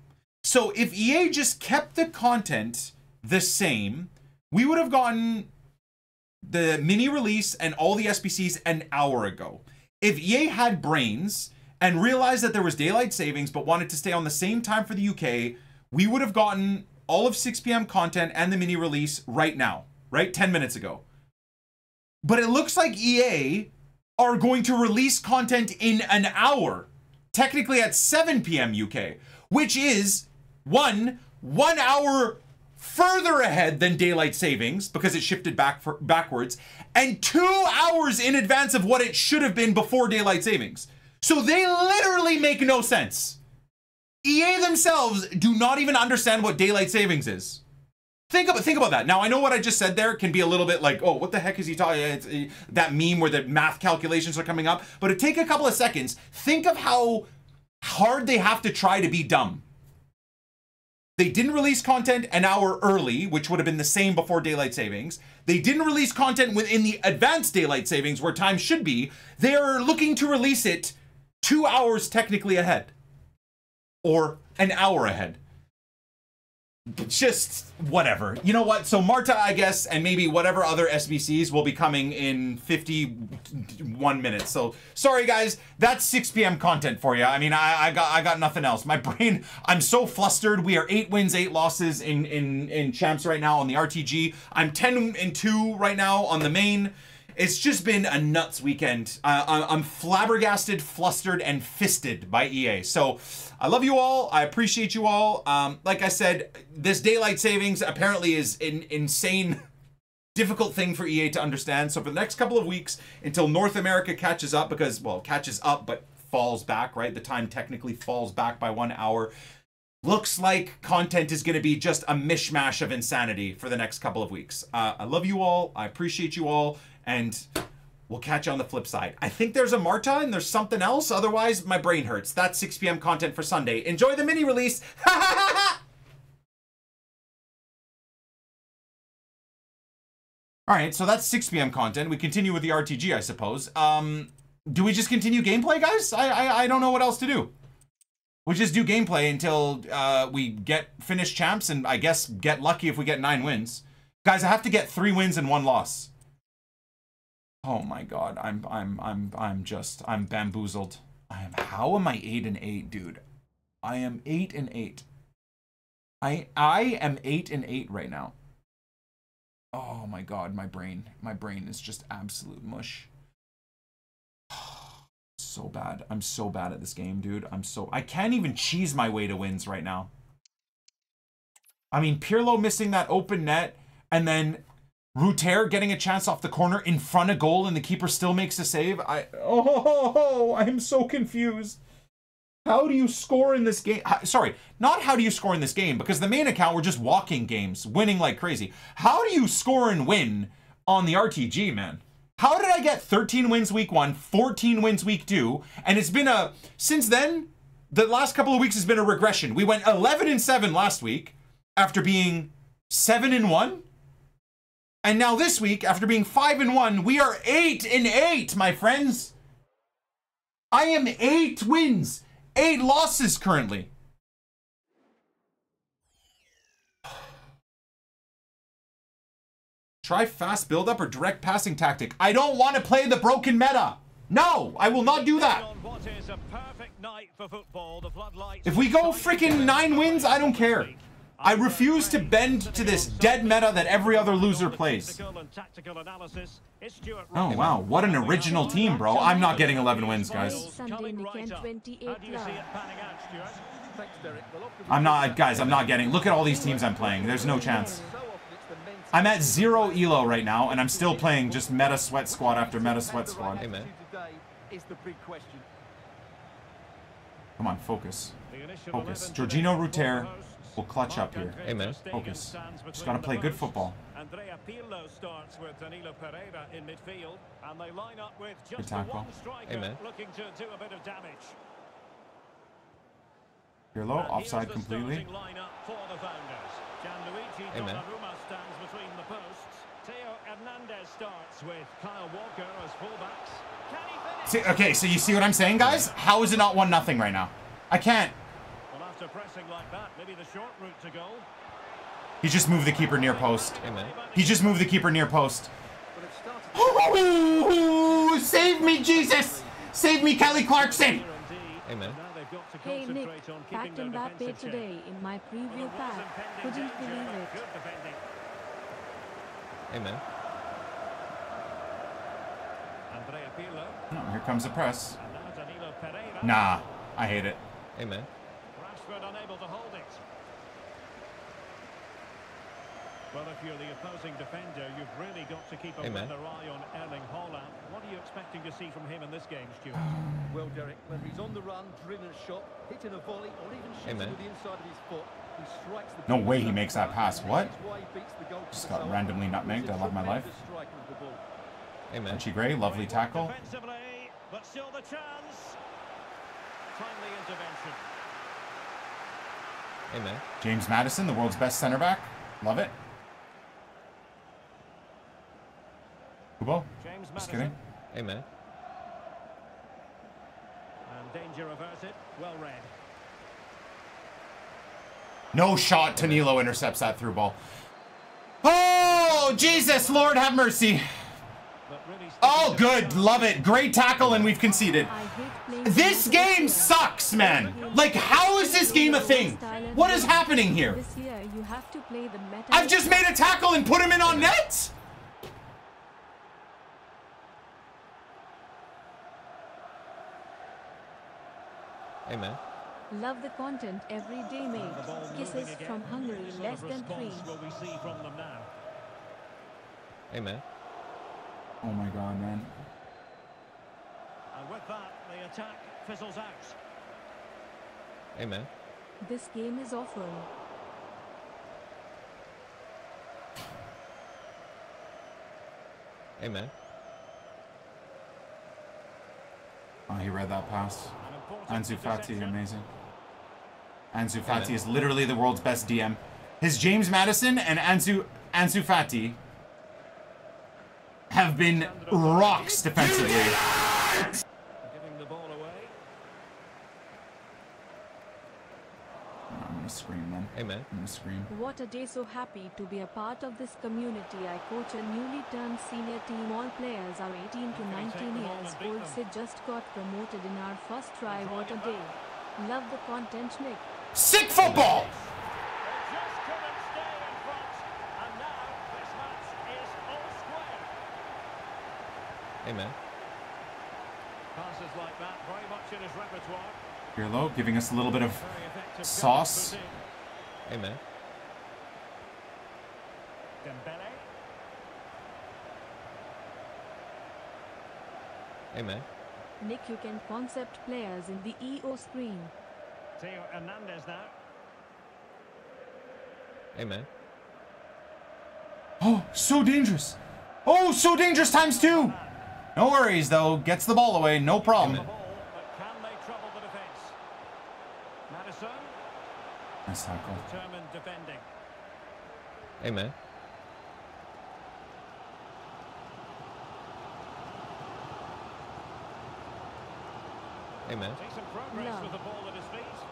So if EA just kept the content the same, we would have gotten the mini release and all the SBCs an hour ago. If EA had brains and realized that there was daylight savings but wanted to stay on the same time for the UK, we would have gotten all of 6 p.m. content and the mini release right now, right? 10 minutes ago. But it looks like EA are going to release content in an hour, technically at 7 p.m. UK, which is one, one hour further ahead than daylight savings because it shifted back for, backwards, and two hours in advance of what it should have been before daylight savings. So they literally make no sense. EA themselves do not even understand what daylight savings is. Think about think about that. Now I know what I just said there can be a little bit like, oh, what the heck is he talking? It's, uh, that meme where the math calculations are coming up. But to take a couple of seconds, think of how hard they have to try to be dumb. They didn't release content an hour early, which would have been the same before daylight savings. They didn't release content within the advanced daylight savings where time should be. They are looking to release it two hours technically ahead or an hour ahead. Just whatever. You know what? So Marta, I guess, and maybe whatever other SBCs will be coming in 51 minutes. So sorry guys, that's 6 p.m. content for you. I mean, I, I got I got nothing else. My [LAUGHS] brain, I'm so flustered. We are eight wins, eight losses in in in champs right now on the RTG. I'm 10 and two right now on the main it's just been a nuts weekend. Uh, I'm flabbergasted, flustered, and fisted by EA. So I love you all. I appreciate you all. Um, like I said, this daylight savings apparently is an insane, difficult thing for EA to understand. So for the next couple of weeks, until North America catches up, because, well, catches up, but falls back, right? The time technically falls back by one hour looks like content is going to be just a mishmash of insanity for the next couple of weeks. Uh, I love you all. I appreciate you all and we'll catch you on the flip side. I think there's a Marta and there's something else. Otherwise, my brain hurts. That's 6 p.m. content for Sunday. Enjoy the mini release. [LAUGHS] All right, so that's 6 p.m. content. We continue with the RTG, I suppose. Um, do we just continue gameplay, guys? I, I, I don't know what else to do. We just do gameplay until uh, we get finished champs and I guess get lucky if we get nine wins. Guys, I have to get three wins and one loss. Oh my god, I'm I'm I'm I'm just I'm bamboozled. I am how am I 8 and 8, dude? I am eight and eight. I I am eight and eight right now. Oh my god, my brain. My brain is just absolute mush. [SIGHS] So bad. I'm so bad at this game, dude. I'm so I can't even cheese my way to wins right now. I mean, Pirlo missing that open net and then Rutter getting a chance off the corner in front of goal and the keeper still makes a save. I oh, oh, oh, oh I'm so confused. How do you score in this game? Sorry, not how do you score in this game because the main account we're just walking games, winning like crazy. How do you score and win on the RTG, man? How did I get 13 wins week 1, 14 wins week 2, and it's been a since then the last couple of weeks has been a regression. We went 11 and 7 last week after being 7 and 1. And now this week, after being five and one, we are eight and eight, my friends. I am eight wins, eight losses currently. Try fast build up or direct passing tactic. I don't want to play the broken meta. No, I will not do that. On what is a perfect night for football, the floodlights If we go freaking nine wins, I don't care. I refuse to bend to this dead meta that every other loser plays. Oh wow, what an original team, bro. I'm not getting 11 wins, guys. Sunday, Nick and 28 How do you see live. it panning out, Stuart? Thanks, Derek. Well, often I'm not, guys, I'm not getting. Look at all these teams I'm playing. There's no chance. so often it's the mental I'm at zero elo right now, and I'm still playing just meta sweat squad after meta sweat squad. Amen. Today is the big question. Come on, focus. Focus. 11 Georginio Rutter four hosts. will clutch up here. André Amen. Focus. stands Just gotta play good football. Andrea Pirlo starts with Danilo Pereira in midfield, and they line up with just one striker Amen. looking to do a bit of damage. Pirlo, And offside completely. starting lineup for the Founders. Gianluigi Amen. Stands between the posts. Theo Hernandez starts with Kyle Walker as fullbacks. Can he finish? See, okay, so you see what I'm saying, guys? How is it not one nothing right now? I can't. Well, after pressing like that, maybe the short route to goal. He just moved the keeper near post. Amen. He just moved the keeper near post. But it started Ooh, save me, Jesus! Save me, Kelly Clarkson! Amen. Now they've got to Hey Nick, concentrate on packed keeping Mbappe today in my preview pack. Couldn't believe it. Amen. Oh, here comes the press. And now Danilo Pereira. Nah, I hate it. Amen. Rashford unable to hold it. Well, if you're the opposing defender, you've really got to keep a Amen. weather eye on Erling Haaland. What are you expecting to see from him in this game, Stuart? [SIGHS] well, Derek. Whether he's on the run, drilling a shot, hitting a volley, or even shooting Amen. with the inside of his foot, he strikes the No way he makes that pass. What? This is why he beats the goalkeeper Just got randomly nutmegged. I love my life. tremendous striker of the ball. Amen. Archie Gray, lovely tackle. Defensively, but still the chance. Timely intervention. Amen. James Maddison, the world's best center back. Love it. Kubo? James Just Maddison. kidding. Amen. And danger averted. Well read. No shot. Danilo intercepts that through ball. Oh, Jesus, Lord have mercy. But Oh, sticking to the good. Love it. Great tackle, and we've conceded. I hate playing This game sucks, man. Like, how is this game a thing? What is happening here? This year you have to play the meta. I've just made a tackle and put him in on net? Amen. Love the content every day, mate. The ball moving Kisses from Hungary, What sort less than three. response will we see from them now? Amen. Oh my god, man. And with that, the attack fizzles out. Amen. This game is awful. Amen. Oh, he read that pass. An Ansu Fati, amazing. Ansu Fati is literally the world's best DM. His James Maddison and Ansu Ansu Fati have been rocks defensively. Giving the ball away. I'm gonna scream, man. Amen. I'm gonna scream. What a day so happy to be a part of this community. I coach a newly turned senior team. All players are 18 to 19 years old. Sid just got promoted in our first try. What a day. Love the content, Nick. Sick football! They just couldn't stay in front. And now this match is all square. Amen. Passes like that, very much in his repertoire. Pirlo giving us a little bit of Very effective Sauce. Goal Amen. Dembele. Amen. Nick, you can concept players in the EO screen. Theo Hernandez now. Amen. Oh, so dangerous. Oh, so dangerous times two. No worries though. Gets the ball away, no The problem. ball, but can they trouble the defence? Maddison, Nice tackle. determined defending. Amen. Amen. Decent progress No. with the ball at his feet.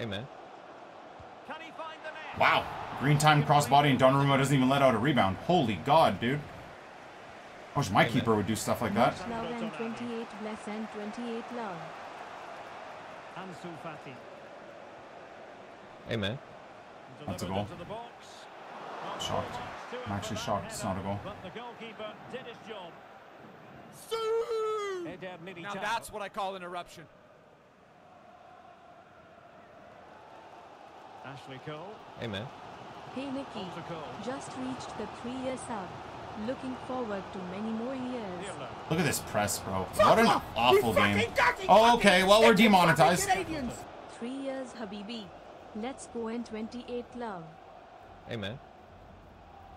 Amen. Can he find the net? Wow. Green time crossbody and Donnarumma doesn't even let out a rebound. Holy God, dude. I wish my keeper would do stuff like that. Much love and 28 bless and 28 love. Ansu Fati. Amen. That's a goal. into the box. Not Shocked. much to it I'm actually shocked it's not a goal. But the goalkeeper did his job. Uh, now that's what I call an eruption. Ashley Cole. Amen. Hey Nicky, On to Cole. just reached the three year sub. Looking forward to many more years. Look at this press, bro. What an awful game. Oh, okay. Well, we're demonetized. Three years, Habibi. Let's go and 28 love. Amen.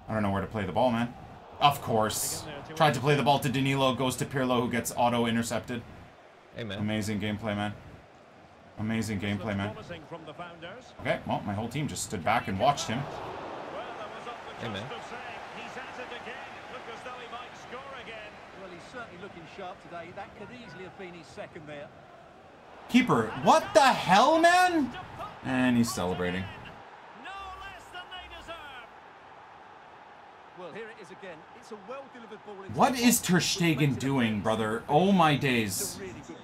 I don't know where to play the ball, man. Of course. Tried to play the ball to Danilo, goes to Pirlo, who gets auto intercepted. Amen. Amazing gameplay, man. Amazing gameplay, man. Promising from the founders. Okay, well, my whole team just stood back and watched him. Well, that was up the Amen. just of saying he's at it again. Look as though he might score again. Well, he's certainly looking sharp today. That could easily have been his second there. Keeper, what the hell, man? And he's celebrating. No less than they deserve. Well, here it is again. It's a well-delivered ball. into What the is box, Ter Stegen makes it a doing, brother? Oh my days. a really good.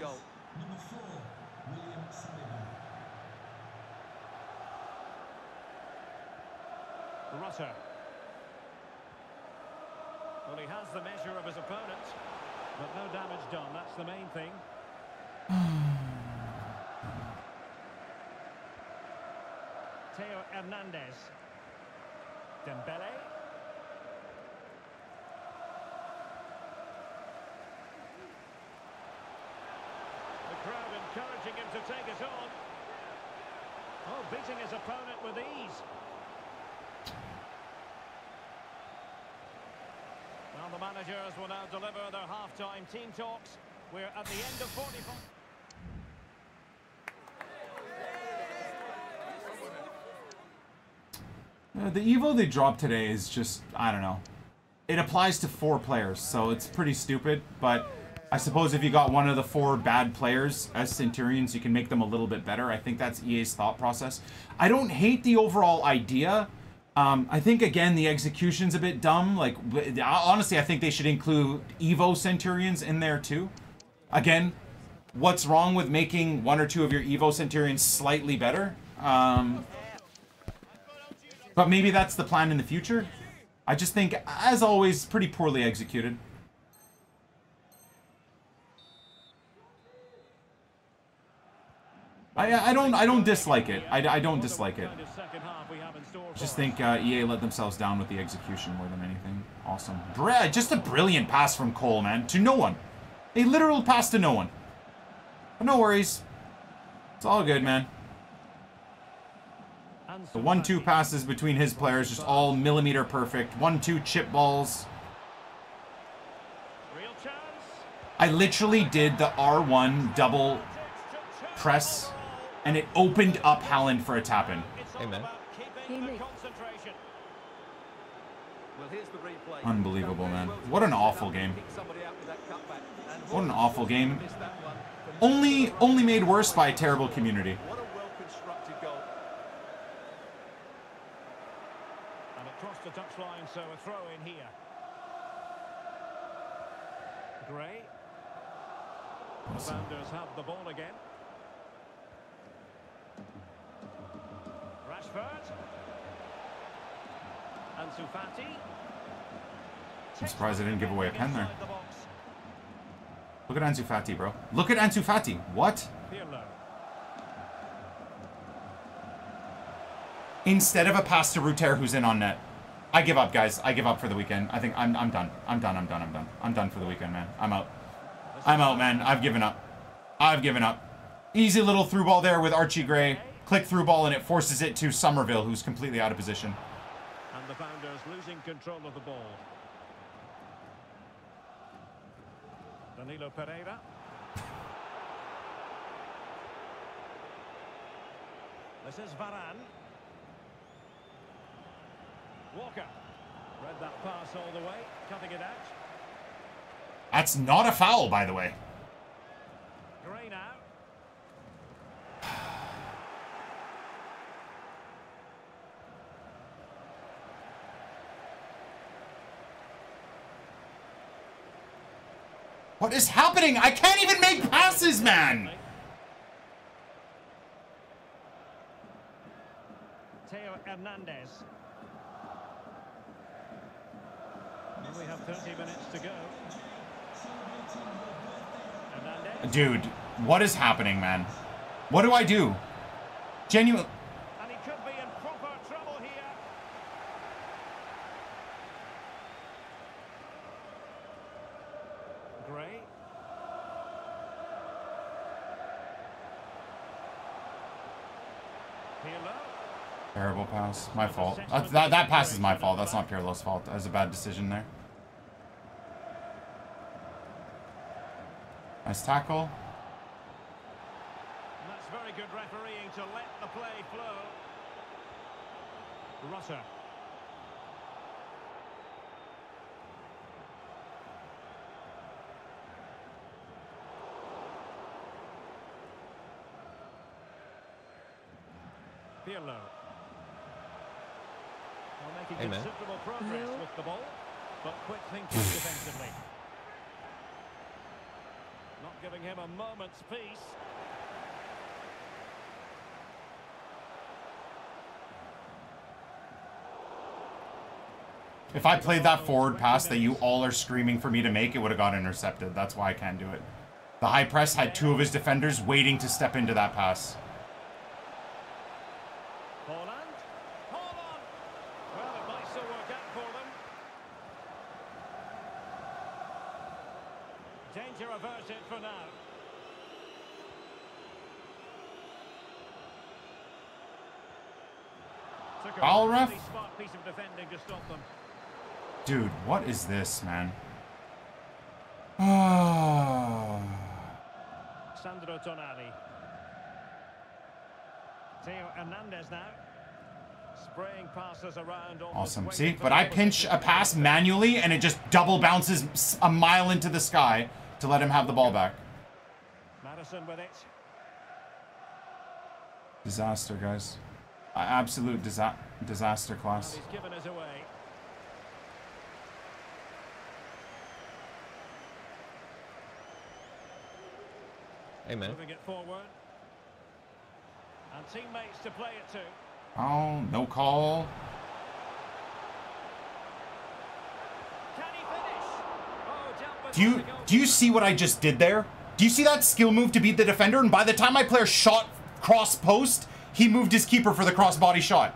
Rutter. Well, he has the measure of his opponent, but no damage done. That's the main thing. [SIGHS] Theo Hernandez. Dembele. The crowd encouraging him to take it on. Oh, beating his opponent with ease. The managers will now deliver their half-time team talks. We're at the end of 45. Uh, the Evo they dropped today is just, I don't know. It applies to four players, so it's pretty stupid, but I suppose if you got one of the four bad players as Centurions, you can make them a little bit better. I think that's EA's thought process. I don't hate the overall idea. Um, I think, again, the execution's a bit dumb. Like, honestly, I think they should include Evo Centurions in there, too. Again, what's wrong with making one or two of your Evo Centurions slightly better? Um, but maybe that's the plan in the future. I just think, as always, pretty poorly executed. I, I don't I don't dislike it. I, I don't dislike it. For Just think uh, EA let themselves down with the execution more than anything. Awesome. Bra- just a brilliant pass from Cole, man. To no one. A literal pass to no one. But no worries. It's all good, man. The one-two passes between his players, just all millimeter perfect. One-two chip balls. I literally did the R1 double press, and it opened up Haaland for a tap-in. Amen. Hey, the Nick. concentration. Well, here's the replay. Unbelievable, man. What an awful game. pick somebody out with that cutback. And What an awful game. missed that one. But Only, only made worse by a terrible community. What a well-constructed goal. And across the touchline, so a throw in here. Gray. The Awesome. Founders have the ball again. Rashford. Ansu Fati. I'm surprised I didn't give away a pen there. Inside the box. Look at Ansu Fati, bro. Look at Ansu Fati. What? Instead of a pass to Rutter who's in on net. I give up, guys. I give up for the weekend. I think I'm, I'm done. I'm done. I'm done. I'm done. I'm done for the weekend, man. I'm out. I'm out, man. I've given up. I've given up. Easy little through ball there with Archie Gray. Click through ball and it forces it to Summerville, who's completely out of position. And the Founders losing control of the ball. Danilo Pereira. This is Varane. Walker. Read that pass all the way, cutting it out. That's not a foul, by the way. Gray now. [SIGHS] [SIGHS] [SIGHS] What is happening? I can't even make passes, man. Theo Hernandez. And we have 30 minutes to go. Hernandez. Dude, what is happening, man? What do I do? Genuine. And he could be in proper trouble here. Gray. Pirlo. My fault. Uh, that, that pass is my fault. That's not Pirlo's fault. That was a bad decision there. Nice tackle. That's very good refereeing to let the play flow. Rutter. Pirlo. Well, making Hey, considerable progress Leo. with the ball, but quick thinking [LAUGHS] defensively. Not giving him a moment's peace. If I played that forward pass that you all are screaming for me to make, it would have got intercepted. That's why I can't do it. The high press had two of his defenders waiting to step into that pass. Haaland. Haaland. Well, it might still work out for them. Danger averted for now. Took a Foul, really ref? smart piece of defending to stop them. Dude, what is this, man? Sandro Tonali. Theo Hernandez now. Spraying passes around. Awesome. See? But I pinch a pass manually and it just double bounces a mile into the sky to let him have the ball back. Maddison with it. Disaster, guys. Absolute disa disaster class. he's given us away. Hey, man. Moving it forward. And teammates to play it to. Oh, no call. Can he finish? Oh, Do you do you see what I just did there? Do you see that skill move to beat the defender? And by the time my player shot cross post, he moved his keeper for the cross body shot.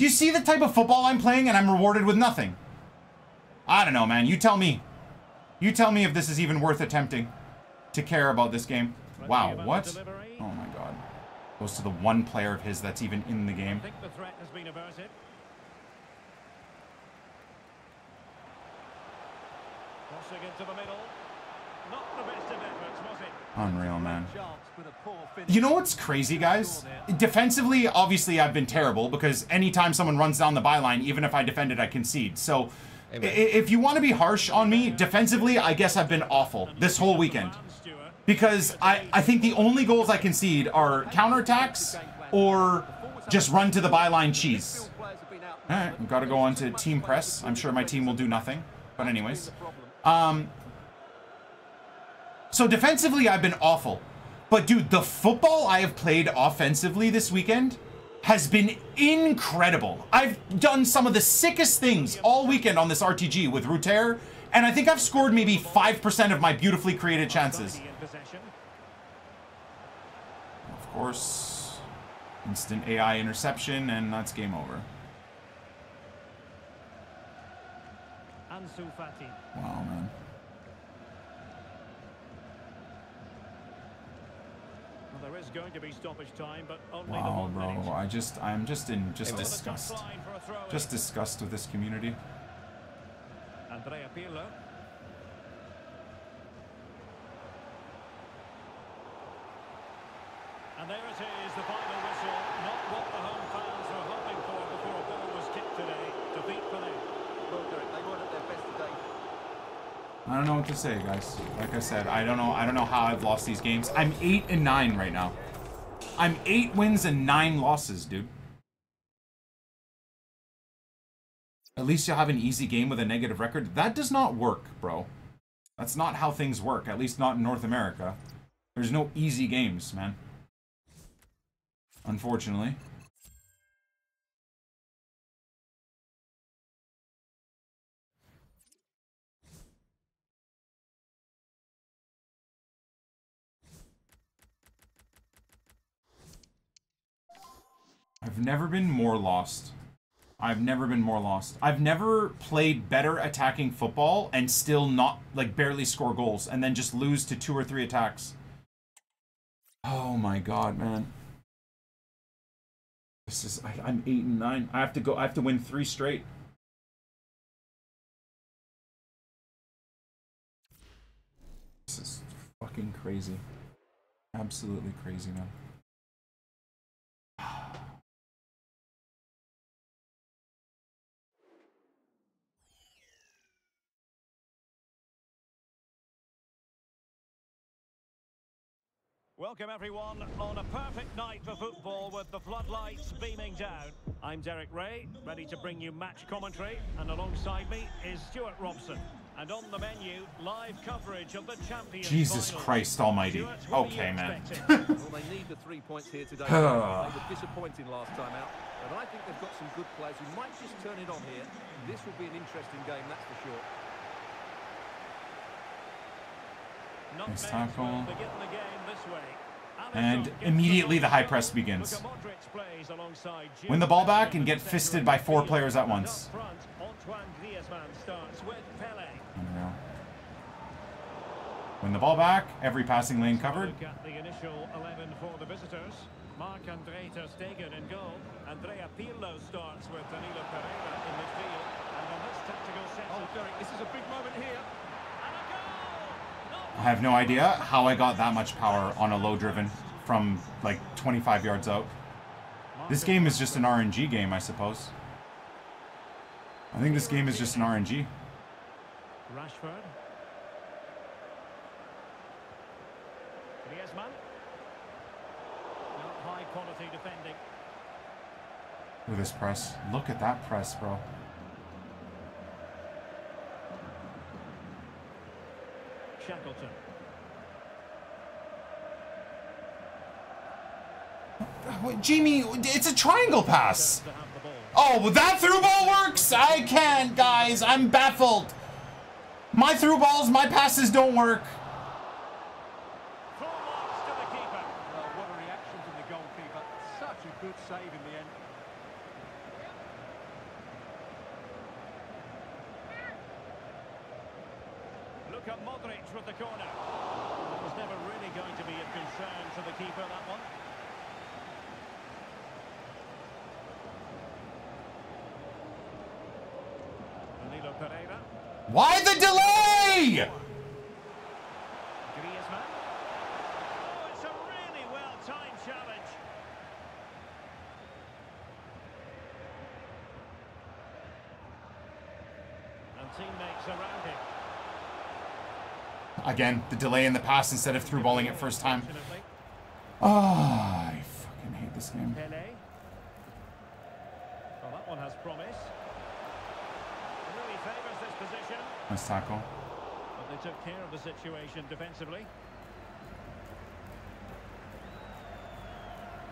Do you see the type of football I'm playing and I'm rewarded with nothing? I don't know, man. You tell me. You tell me if this is even worth attempting to care about this game. Wow, what? Oh my god. Goes to the one player of his that's even in the game. think the threat has been averted. Crossing into the middle. Not the best of it? Unreal, man. Chance, but a poor finish. You know what's crazy, guys? Defensively, obviously, I've been terrible because anytime someone runs down the byline, even if I defend it, I concede. So, i- Amen. if you want to be harsh on me, defensively, I guess I've been awful this whole weekend. Because I, I think the only goals I concede are counterattacks or just run to the byline cheese. Players have been out Alright, we've got to go on to team press. I'm sure my team will do nothing. But anyways. Um, so defensively, I've been awful. But dude, the football I have played offensively this weekend has been incredible. I've done some of the sickest things all weekend on this RTG with Rutter, and I think I've scored maybe 5% of my beautifully created chances. Of course, instant AI interception, and that's game over. Wow, man. Well, there is going to be stoppage time, but only the Wow, one bro. I just, I'm just in just disgust. touchline for a throw-in. Just disgust with this community. Andrea Pirlo. And there it is, the final whistle. Not what the home fans were hoping for before a ball was kicked today. Defeat for them. Well, Derek, they weren't at their best today. I don't know what to say, guys. Like I said, I don't know. I don't know how I've lost these games. I'm eight and nine right now. I'm eight wins and nine losses, dude. At least you'll have an easy game with a negative record. That does not work, bro. That's not how things work. At least not in North America. There's no easy games, man. Unfortunately. I've never been more lost. I've never been more lost. I've never played better attacking football and still not, like, barely score goals and then just lose to two or three attacks. Oh my god, man. This is, I, I'm eight and nine. I have to go, I have to win three straight. This is fucking crazy. Absolutely crazy, man. Welcome everyone on a perfect night for football with the floodlights beaming down. I'm Derek Ray, ready to bring you match commentary, and alongside me is Stuart Robson. And on the menu, live coverage of the Champions Jesus final. Christ almighty. Stuart, what are you Okay, man. [LAUGHS] Well, they need the three points here today. [SIGHS] they were disappointing last time out, but I think they've got some good players who might just turn it on here. This will be an interesting game, that's for sure. Nutmegs tackle. Will begin the game this way. And immediately the high press begins. Luka Modric plays alongside Win the ball back and get fisted by four players at once. Up front, starts with Pele. Win the ball back. Every passing lane covered. Look at the initial 11 for the visitors. Marc-Andre Ter Stegen in goal. Andrea Pirlo starts with Danilo Pereira in midfield. And on this tactical set. Oh, Derek, this is a big moment here. And a goal! Not I have no idea how I got that much power on a low driven from like 25 yards out. This game is just an RNG game, I suppose. I think this game is just an RNG. Rashford. Griezmann. Not high quality defending. Look at this press. Look at that press, bro. Shackleton. Jamie, it's a triangle pass. To have the ball. Oh, that through ball works? I can't, guys. I'm baffled. My through balls, my passes don't work. Full marks to the keeper. Oh, what a reaction from the goalkeeper. Such a good save in the end. Look at Modric with the corner. It was never really going to be a concern to the keeper, that one. Danilo Pereira. Why the delay? Griezmann. Oh, it's a really well-timed challenge. And teammates around him. Again, the delay in the pass instead of through balling it first time. Fortunately, Oh, I fucking hate this game. Well, oh, that one has promise. Really favours this position, Nice tackle. but they took care of the situation defensively.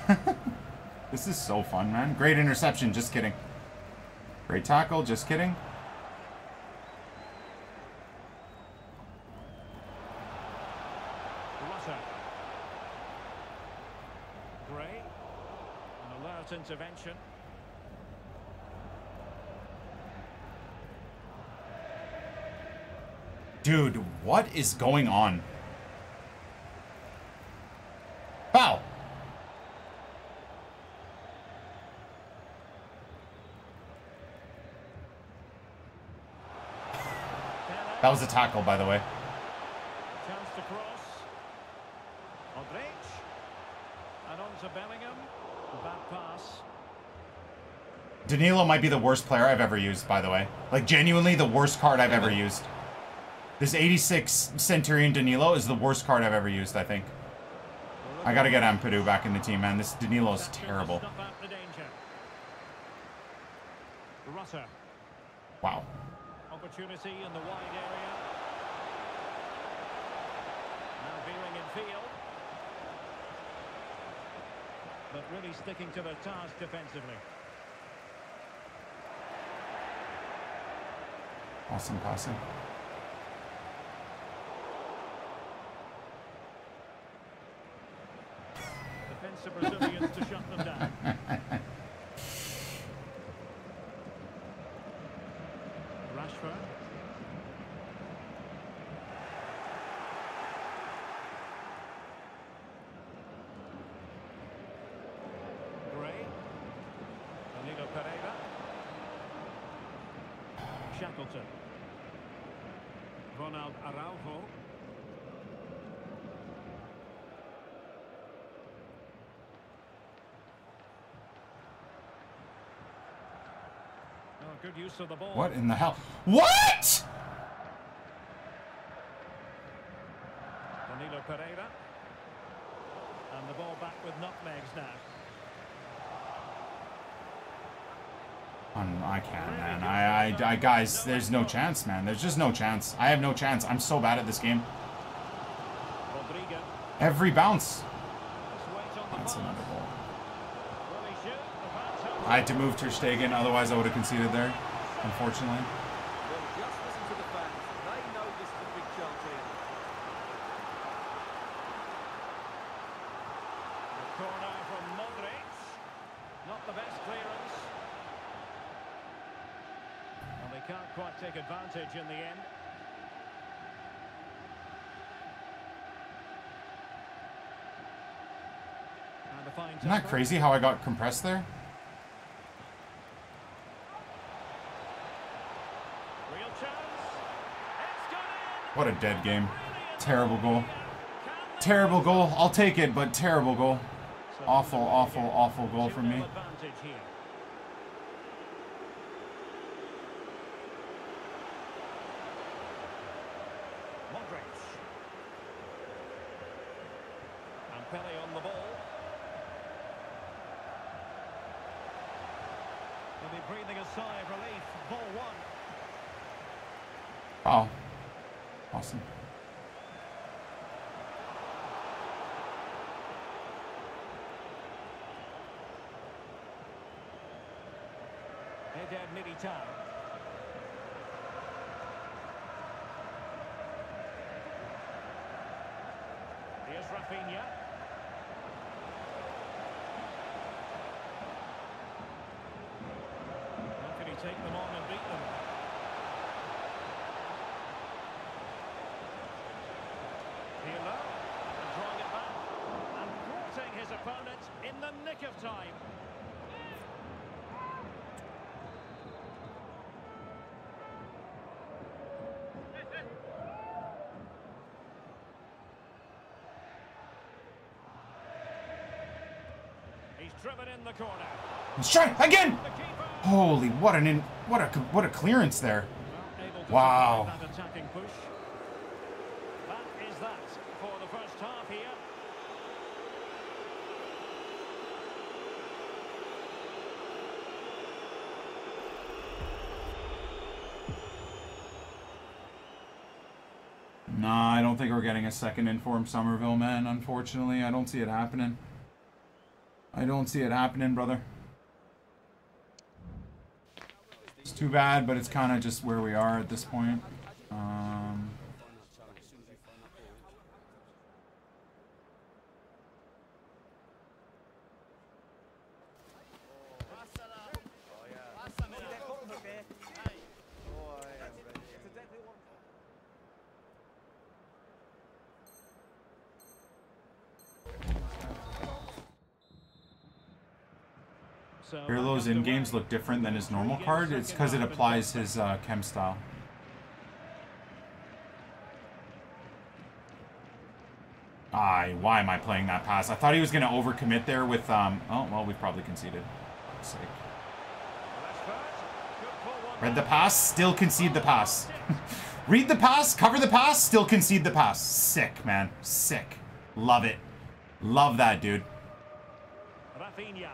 [LAUGHS] This is so fun, man. Great interception. Just kidding. Great tackle. Just kidding. Rutter. Gray. An alert intervention. Dude, what is going on? Foul. That was a tackle, by the way. Chance to cross. And on to Bellingham. Bad pass. Danilo might be the worst player I've ever used, by the way. Like, genuinely the worst card I've ever used. This 86 Centurion Danilo is the worst card I've ever used, I think. I gotta get Ampadu back in the team, man. This Danilo is terrible. Snuff out the danger. Rutter. Wow. Opportunity in the wide area. Now veering in field. But really sticking to the task defensively. Awesome passing. Defensive Brazilians to shut them down. Rashford. Gray. Danilo Pereira. Shackleton. Ronald Araujo. Oh, good use of the ball. What in the hell? What? Danilo Pereira. And the ball back with nutmegs now. Um, I can't, man. I, I, I, guys, there's no chance, man. There's just no chance. I have no chance. I'm so bad at this game. Every bounce. Let's wait on the That's pass. another ball. Will he shoot? The back's up. I had to move Ter Stegen, otherwise I would have conceded there. Unfortunately. Take advantage in the end. Isn't that crazy how I got compressed there? Real chance. It's gone in. What a dead game. Terrible goal. Terrible goal. I'll take it, but terrible goal. Awful, awful, awful goal 2-0 me. advantage here. Modric. And Pele on the ball. He'll be breathing a sigh of relief. Ball one. Wow. Awesome. Eder Militao. Here's Rafinha. How can he take them on and beat them? Pirlo, and drawing it back, and thwarting his opponent in the nick of time. He's driven in the corner. Strike again. Holy, what an in, what a what a clearance there. Wow. Nah, I don't think we're getting a second informed Summerville, man. Unfortunately, I don't see it happening. I don't see it happening, brother. Too bad, but it's kind of just where we are at this point. Um, So Look different than his normal card. It's because it applies his uh, chem style. I, why am I playing that pass? I thought he was going to overcommit there with, um, oh, well, we've probably conceded. Read the pass, still concede the pass. [LAUGHS] Read the pass, cover the pass, still concede the pass. Sick, man. Sick. Love it. Love that, dude. Rafinha.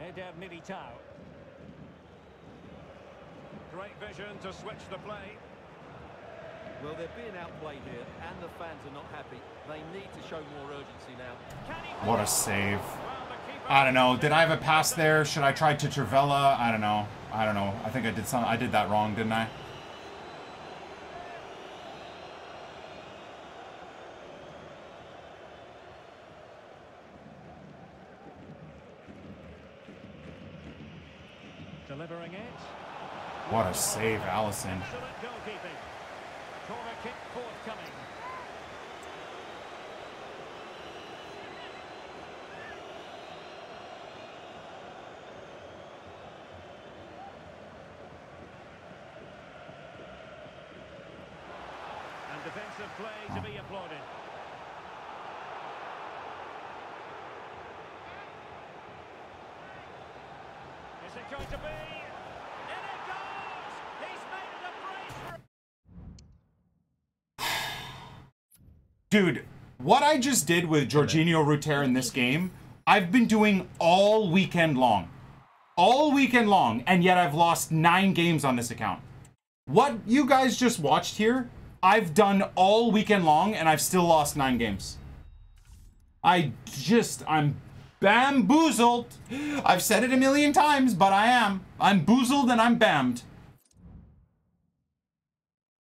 Eder Militao. Great vision to switch the play. Well, they're being outplayed here, and the fans are not happy. They need to show more urgency now. What a save. Well, the keeper- I don't know. Did I have a pass there? Should I try to Trivela? I don't know. I don't know. I think I did some. I did that wrong, didn't I? Delivering it. What a save, Alisson. Excellent goalkeeping. Corner kick forthcoming. And defensive play to be applauded. Is it going to be? In it goes! He's made it a brace for Dude, what I just did with Georginio Rutter in this game, I've been doing all weekend long. All weekend long, and yet I've lost nine games on this account. What you guys just watched here, I've done all weekend long, and I've still lost nine games. I just, I'm bamboozled. I've said it a million times, but I am. I'm boozled and I'm bammed.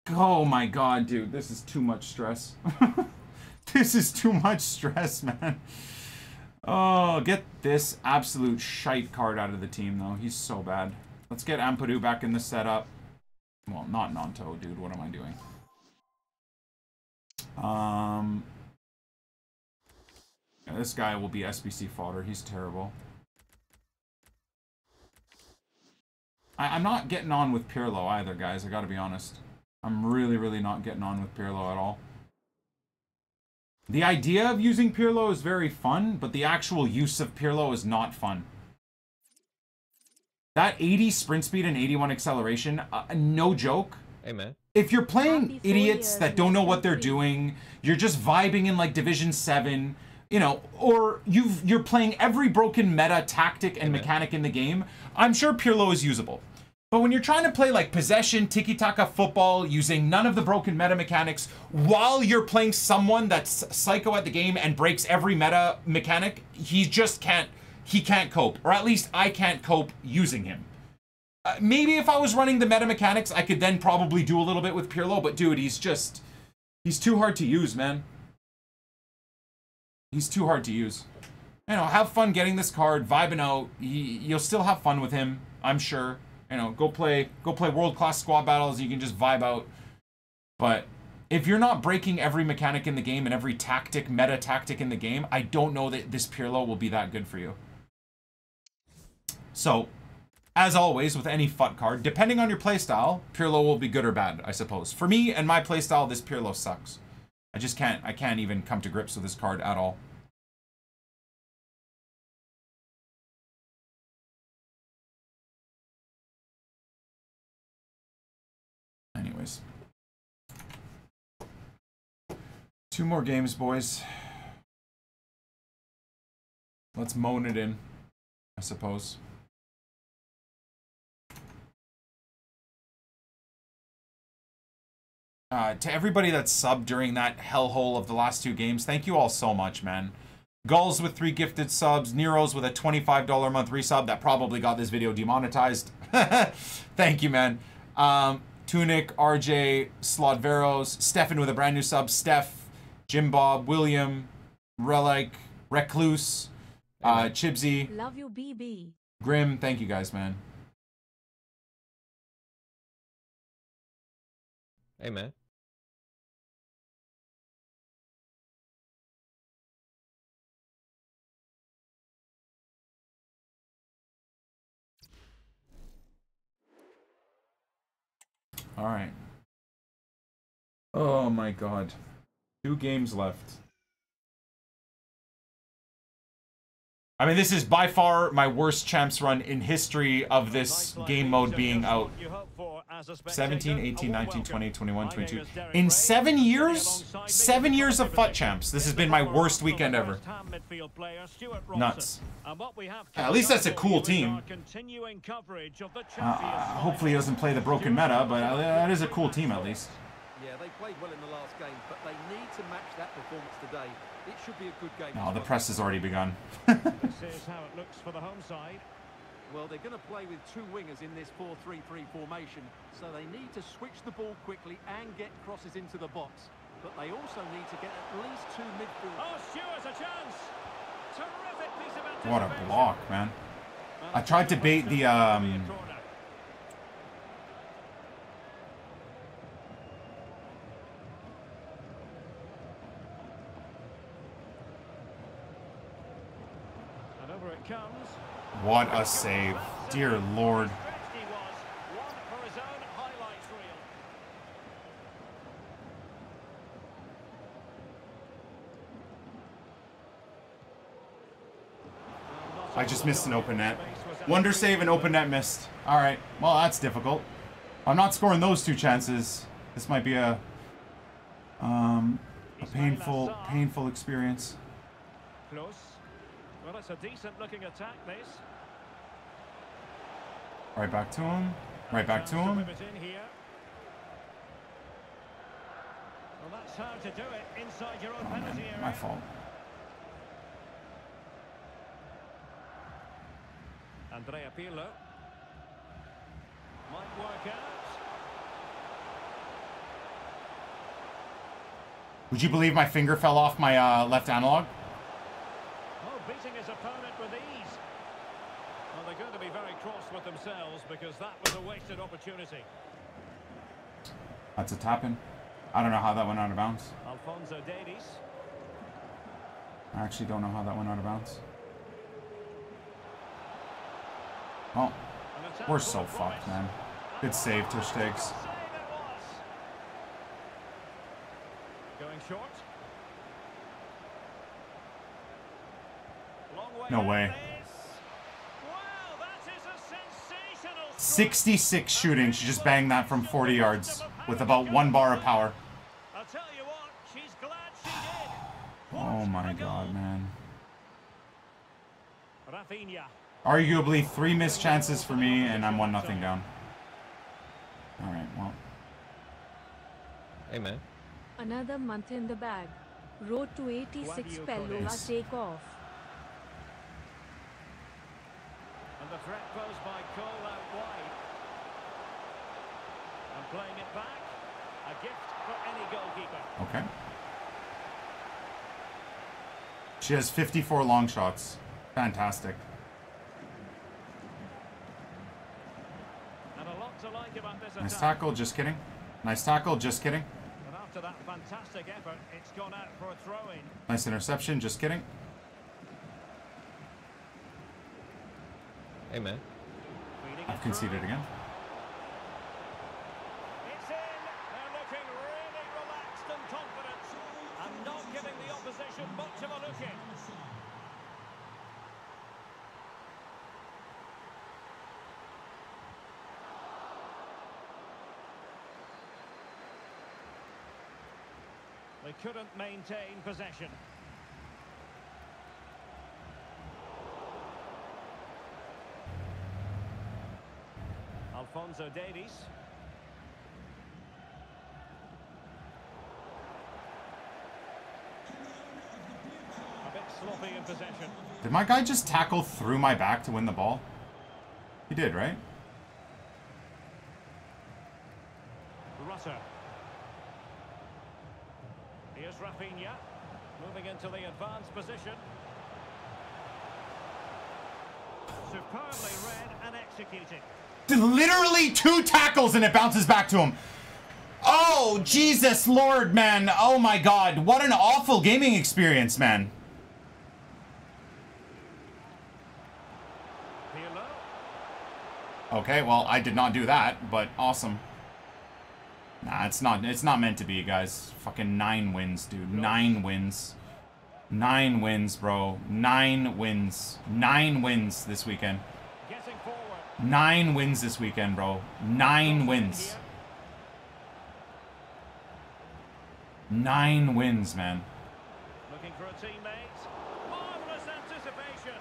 Oh my god, dude, this is too much stress. [LAUGHS] [LAUGHS] this is too much stress, man. Oh, get this absolute shite card out of the team, though. He's so bad. Let's get Ampadu back in the setup. Well, not Nanto, dude. What am I doing? Um, yeah, this guy will be SBC fodder. He's terrible. I, I'm not getting on with Pirlo either, guys. I gotta be honest. I'm really, really not getting on with Pirlo at all. The idea of using Pirlo is very fun, but the actual use of Pirlo is not fun. That 80 sprint speed and 81 acceleration, uh, no joke. Hey, man. If you're playing Happy idiots that don't know what they're doing, you're just vibing in like Division 7, you know, or you've you're playing every broken meta tactic and mechanic in the game, I'm sure Pirlo is usable. But when you're trying to play like possession, tiki-taka football using none of the broken meta mechanics while you're playing someone that's psycho at the game and breaks every meta mechanic, he just can't he can't cope. Or at least I can't cope using him. Uh, maybe if I was running the meta mechanics, I could then probably do a little bit with Pirlo, but dude, he's just he's too hard to use, man. He's too hard to use. You know, have fun getting this card, vibing out. He, you'll still have fun with him, I'm sure. You know, go play go play world class squad battles. You can just vibe out. But if you're not breaking every mechanic in the game and every tactic, meta tactic in the game, I don't know that this Pirlo will be that good for you. So, as always with any FUT card, depending on your playstyle, Pirlo will be good or bad, I suppose. For me and my playstyle, this Pirlo sucks. I just can't I can't even come to grips with this card at all. anyways. Two more games, boys. Let's moan it in, I suppose. Uh, to everybody that subbed during that hellhole of the last two games, thank you all so much, man. Gulls with three gifted subs, Nero's with a $25 a month resub that probably got this video demonetized. [LAUGHS] thank you, man. Um, Tunic, RJ, Slodveros, Stefan with a brand new sub, Steph, Jim Bob, William, Relic, Recluse, uh, Chibsy, Love you, BB. Grim. Thank you guys, man. Hey, man. All right. Oh my god. Two games left. I mean, this is by far my worst champs run in history of this game mode being out. 17, 18, 19, 20, 21, 22. In seven years? Seven years of FUT champs. This has been my worst weekend ever. Nuts. At least that's a cool team. Uh, hopefully he doesn't play the broken meta, but uh, that is a cool team at least. Yeah, they played well in the last game, but they need to match that performance today. It should be a good game. Oh, the press has already begun. this is how it looks for the home side. Well, they're going to play with two wingers in this 4-3-3 formation, so they need to switch the ball quickly and get crosses into the box. But they also need to get at least two midfield. Oh, Stewart's a chance. Terrific piece of What a block, man. I tried to bait the, um, And over it comes. What a save. Dear lord. I just missed an open net. Wonder save and open net missed. Alright, well that's difficult. I'm not scoring those two chances. This might be a um a painful painful experience. Close. Well, it's a decent looking attack, this. Right back to him. Right back to him. whip it in here. Well, that's how to do it inside your own Oh, penalty area. my fault. Andrea Pirlo. Might work out. Would you believe my finger fell off my uh, left analog? Beating his opponent with ease. Well, they're going to be very cross with themselves because that was a wasted opportunity. That's a tap in. I don't know how that went out of bounds. Alphonso Davies. I actually don't know how that went out of bounds. Oh, we're so fucked, man. Good save, Tush takes. Save it was. Going short. Long way No way. this. Wow, that is a sensational strike. 66 shooting. She just banged that from 40 yards with about one bar of power. I'll tell you what, she's glad she did. Oh my god, man. Arguably three missed chances for me, and I'm one nothing down. All right, well, Hey, man. Another month in the bag. Road to 86 Guardiola Pelova take off. And the threat posed by Cole out wide. And playing it back. A gift for any goalkeeper. okay. She has 54 long shots. Fantastic. And a lot to like about this Nice tackle, just kidding. Nice tackle, just kidding. And after that fantastic effort, it's gone out for a throw-in. Nice interception, just kidding. Hey, man. I've conceded again. It's in. They're looking really relaxed and confident. And not giving the opposition much of a look in. They couldn't maintain possession. Alphonso Davies. A bit sloppy in possession. Did my guy just tackle through my back to win the ball? He did, right? Rutter. Here's Rafinha, moving into the advanced position. Superbly read and executed. Literally two tackles and it bounces back to him. Oh, Jesus Lord, man. Oh my God. What an awful gaming experience, man. Okay, well, I did not do that, but awesome. Nah, it's not it's not meant to be, guys. Fucking nine wins, dude. Nine wins. Nine wins, bro. Nine wins. Nine wins this weekend. Nine wins this weekend, bro. Nine wins. Nine wins, man. Looking for a teammate. Marvellous anticipation.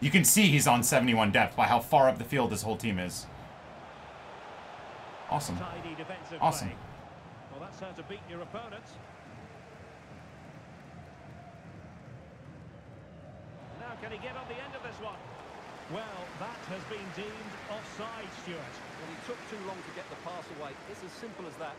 You can see he's on 71 depth by how far up the field this whole team is. Awesome. Awesome. Well, that's how to beat your opponents. Can he get on the end of this one? Well, that has been deemed offside, Stuart. Well, he took too long to get the pass away. It's as simple as that.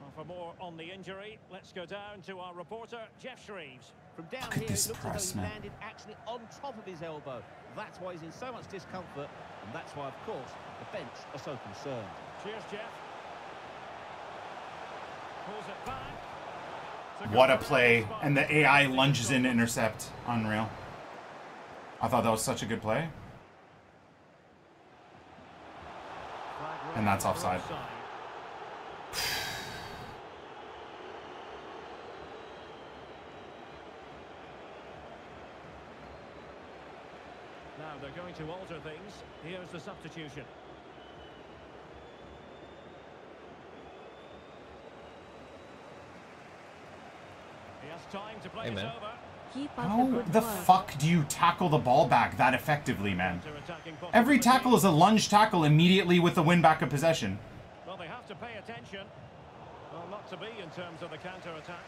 Well, for more on the injury, let's go down to our reporter, Geoff Shreeves. From down Look at here, this it looks press, as though he man. landed actually on top of his elbow. That's why he's in so much discomfort, and that's why, of course, the bench are so concerned. Cheers, Jeff. Pulls it back. What a play. And the AI lunges in to intercept. Unreal. I thought that was such a good play. And that's offside. Now they're going to alter things. Here's the substitution. He has time to play Hey, man. over. Keep up the How the work. fuck do you tackle the ball back that effectively, man? Every tackle is a lunge tackle immediately with the win back of possession. Well, they have to pay attention. Well, not to be in terms of the counter-attack.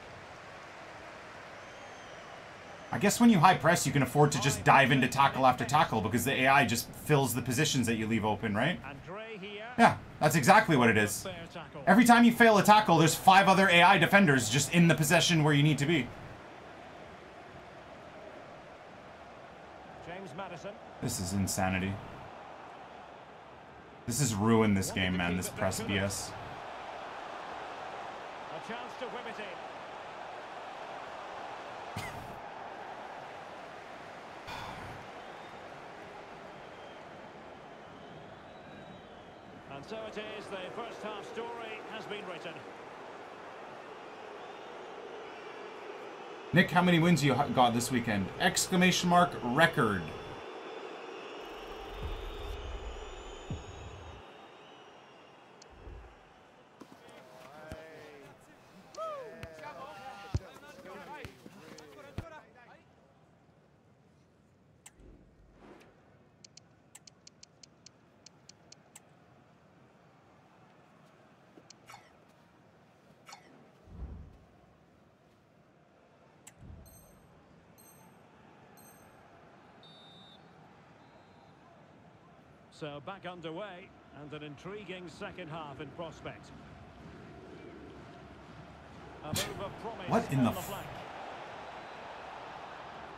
I guess when you high press, you can afford to just dive into tackle after tackle because the AI just fills the positions that you leave open, right? And Dre here. Yeah, that's exactly what it is. Every time you fail a tackle, there's five other AI defenders just in the possession where you need to be. James Maddison. This is insanity. This has ruined this game, man, this press BS. A chance to whip it in. And so it is, the first half story has been written. Nick, how many wins you got this weekend? Exclamation mark record. So back underway and an intriguing second half in prospect. A move of promise What in the the flank.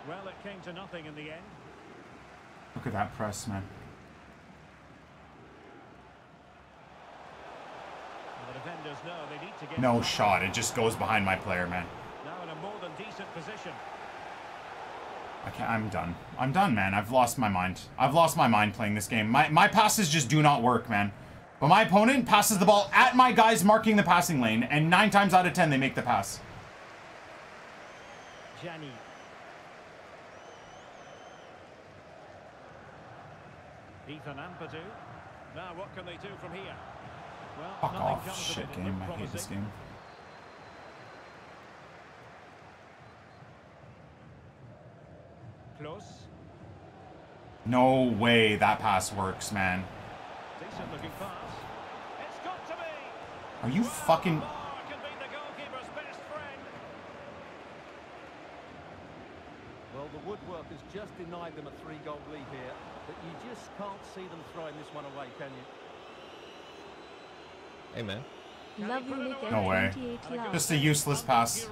Well, it came to nothing in the end. Look at that press, man. And the defenders know they need to get No shot. It just goes behind my player, man. now in a more than decent position. I can't, I'm done. I'm done, man. I've lost my mind. I've lost my mind playing this game. My, my passes just do not work, man. But my opponent passes the ball at my guys marking the passing lane, and nine times out of ten, they make the pass. Gianni. Ethan Ampadu. Now what can they do from here? Well, Fuck off. Shit it. It game. I hate this game. Close. No way that pass works, man. Decent looking pass. It's got to be. Are you fucking... Oh, can be the goalkeeper's best friend. Well, the woodwork has just denied them a three-goal lead here, but you just can't see them throwing this one away, can you? Hey, man. Love you, Nick No way. Just a useless pass.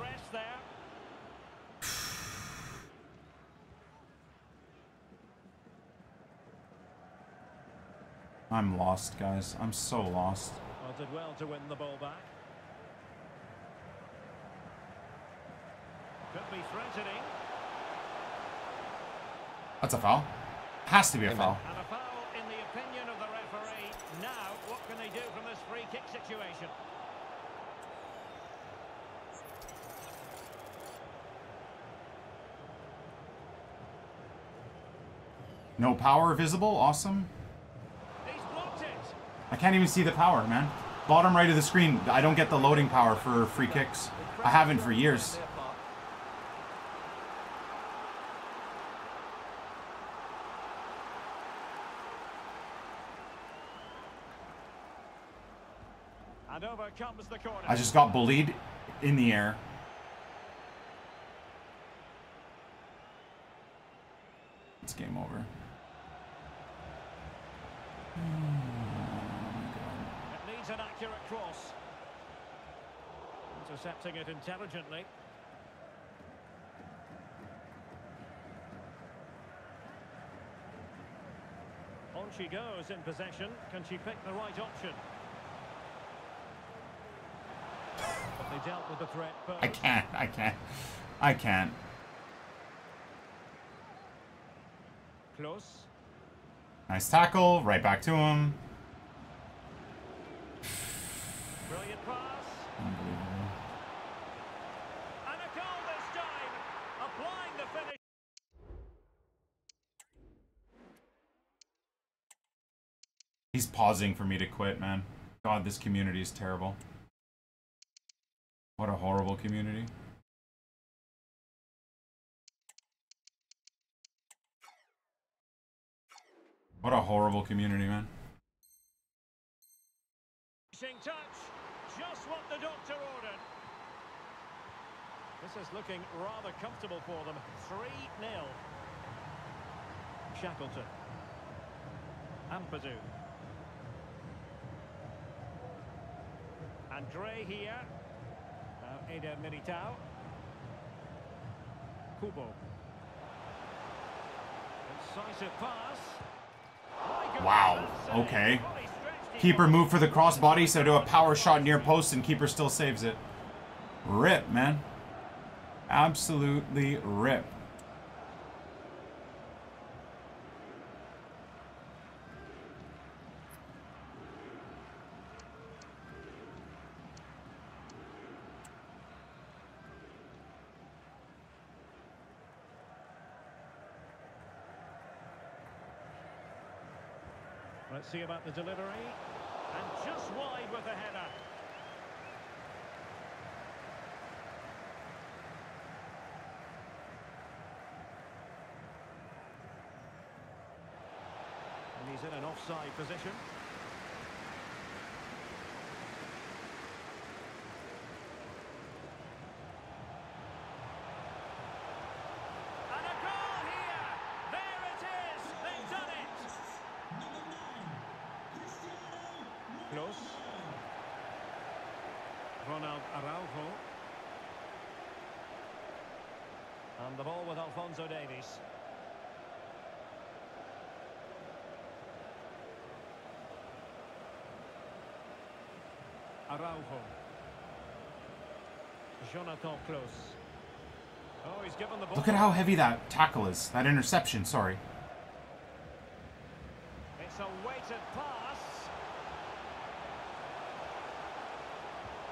I'm lost, guys. I'm so lost. Well, did well to win the ball back. Could be threatening. That's a foul. Has to be a Hey, man. foul. And a foul in the opinion of the referee. Now, what can they do from this free kick situation? No power visible. Awesome. He's blocked it. I can't even see the power, man. Bottom right of the screen. I don't get the loading power for free kicks. I haven't for years. And over comes the corner. I just got bullied in the air. It's game over. Needs an accurate cross. Intercepting it intelligently. On she goes in possession. Can she pick the right option? But they dealt with the threat I can't. I can't. I can't. Close. Nice tackle. Right back to him. Brilliant pass. Unbelievable. And a goal this time. Applying the finish. He's pausing for me to quit, man. God, this community is terrible. What a horrible community. What a horrible community, man. Touch. Just what the doctor ordered. This is looking rather comfortable for them. 3-0. Shackleton. Ampadu. Andre here. Now Eder Militao. Kubo. Incisive pass. Wow, okay. Keeper moved for the crossbody, so do a power shot near post, and keeper still saves it. Rip, man. Absolutely rip. About the delivery. And just wide with the header. And he's in an offside position. And a goal here! There it is! They've done it! Close. Ronald Araujo. And the ball with Alphonso Davies. Araujo. Jonathan Close. Oh, he's given the ball. Look at how heavy that tackle is. That interception, sorry. It's a weighted pass.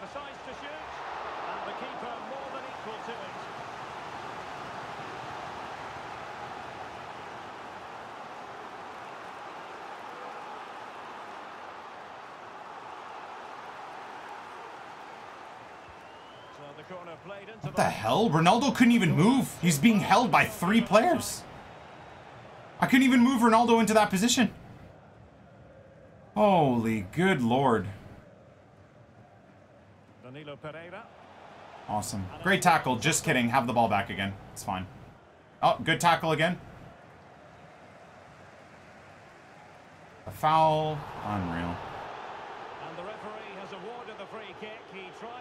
Decides to shoot. And the keeper more than equal to it. So the corner played into What the hell? Ronaldo couldn't even move. He's being held by three players. I couldn't even move Ronaldo into that position. Holy good lord. Danilo Pereira. Awesome. Great tackle. Just kidding. Have the ball back again. It's fine. Oh, good tackle again. A foul. Unreal. And the referee has awarded the free kick. He tried to play advantage.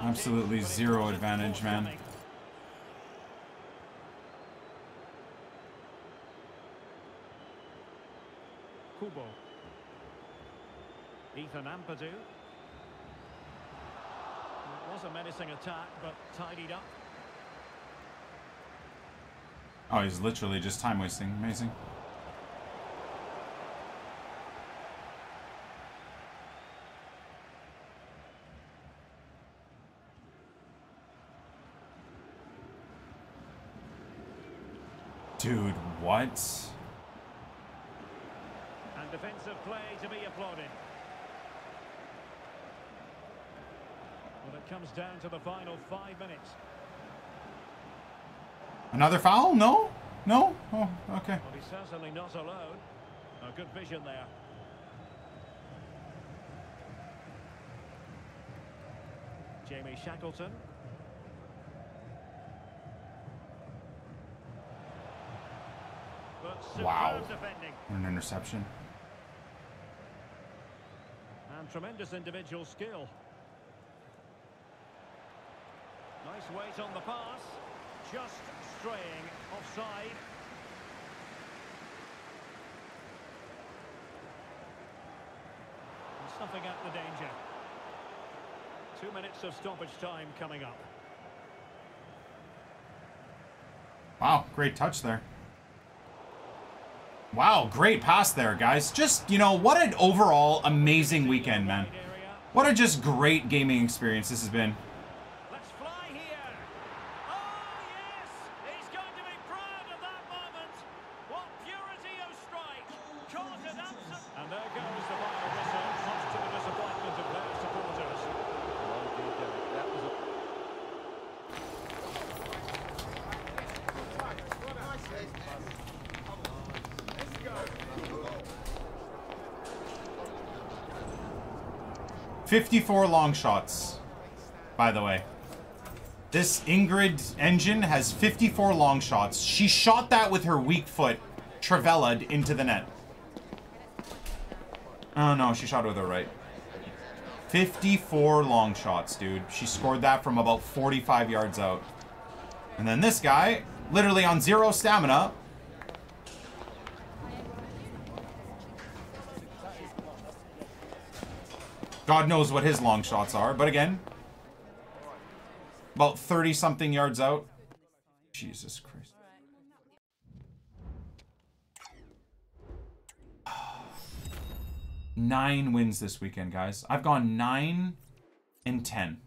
Absolutely zero advantage, man. Kubo. Ethan Ampadu. It was a menacing attack, but tidied up. Oh, he's literally just time wasting. Amazing. Dude, what? And defensive play to be applauded. Well, it comes down to the final five minutes. Another foul? No? No? Oh, okay. Well, he's certainly not alone. A good vision there. Jamie Shackleton. But superb Wow. An interception. and tremendous individual skill. Nice weight on the pass. Just straying offside. And snuffing out the danger. Two minutes of stoppage time coming up. Wow, great touch there. Wow, great pass there, guys. Just, you know, what an overall amazing weekend, man. What a just great gaming experience this has been. Let's fly here. Oh, yes! He's going to be proud of that moment. What purity of strike. Caught it absent. And there goes the final whistle, much to the disappointment of their supporters. Well done, Derek. That was a 54 long shots, by the way. This Ingrid Engen has 54 long shots. She shot that with her weak foot, Trivela'd into the net. Oh no, she shot it with her right. 54 long shots, dude. She scored that from about 45 yards out. And then this guy, literally on zero stamina, God knows what his long shots are, but again, about 30 something yards out. Jesus Christ. [SIGHS] Nine wins this weekend, guys. I've gone nine and 10.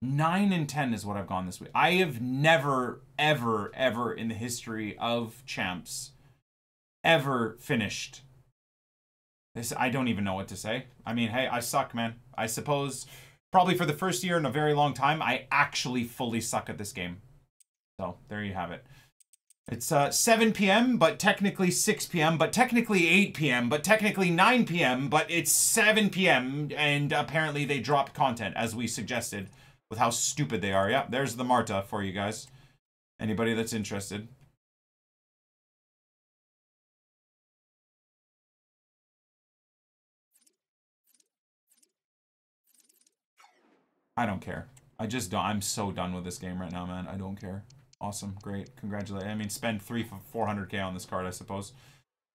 Nine and 10 is what I've gone this week. I have never, ever, ever in the history of champs ever finished this I don't even know what to say. I mean, hey, I suck, man. I suppose probably for the first year in a very long time, I actually fully suck at this game. So there you have it. It's uh, 7 p.m., but technically 6 p.m., but technically 8 p.m., but technically 9 p.m., but it's 7 p.m., and apparently they dropped content, as we suggested, with how stupid they are. Yeah, there's the Marta for you guys. Anybody that's interested. I don't care. I just don't. I'm so done with this game right now, man. I don't care. Awesome, great, congratulate. I mean, spend three for 400k on this card, I suppose.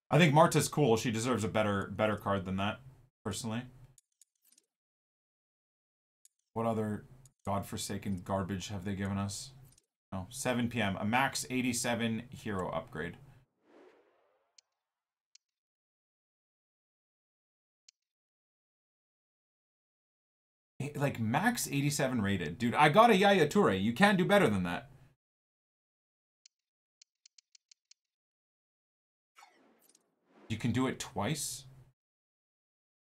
I think Marta's cool. She deserves a better better card than that, personally. What other godforsaken garbage have they given us? Oh, 7 p.m. A max 87 hero upgrade. Like max 87 rated. Dude, I got a Yaya Toure. You can't do better than that. You can do it twice?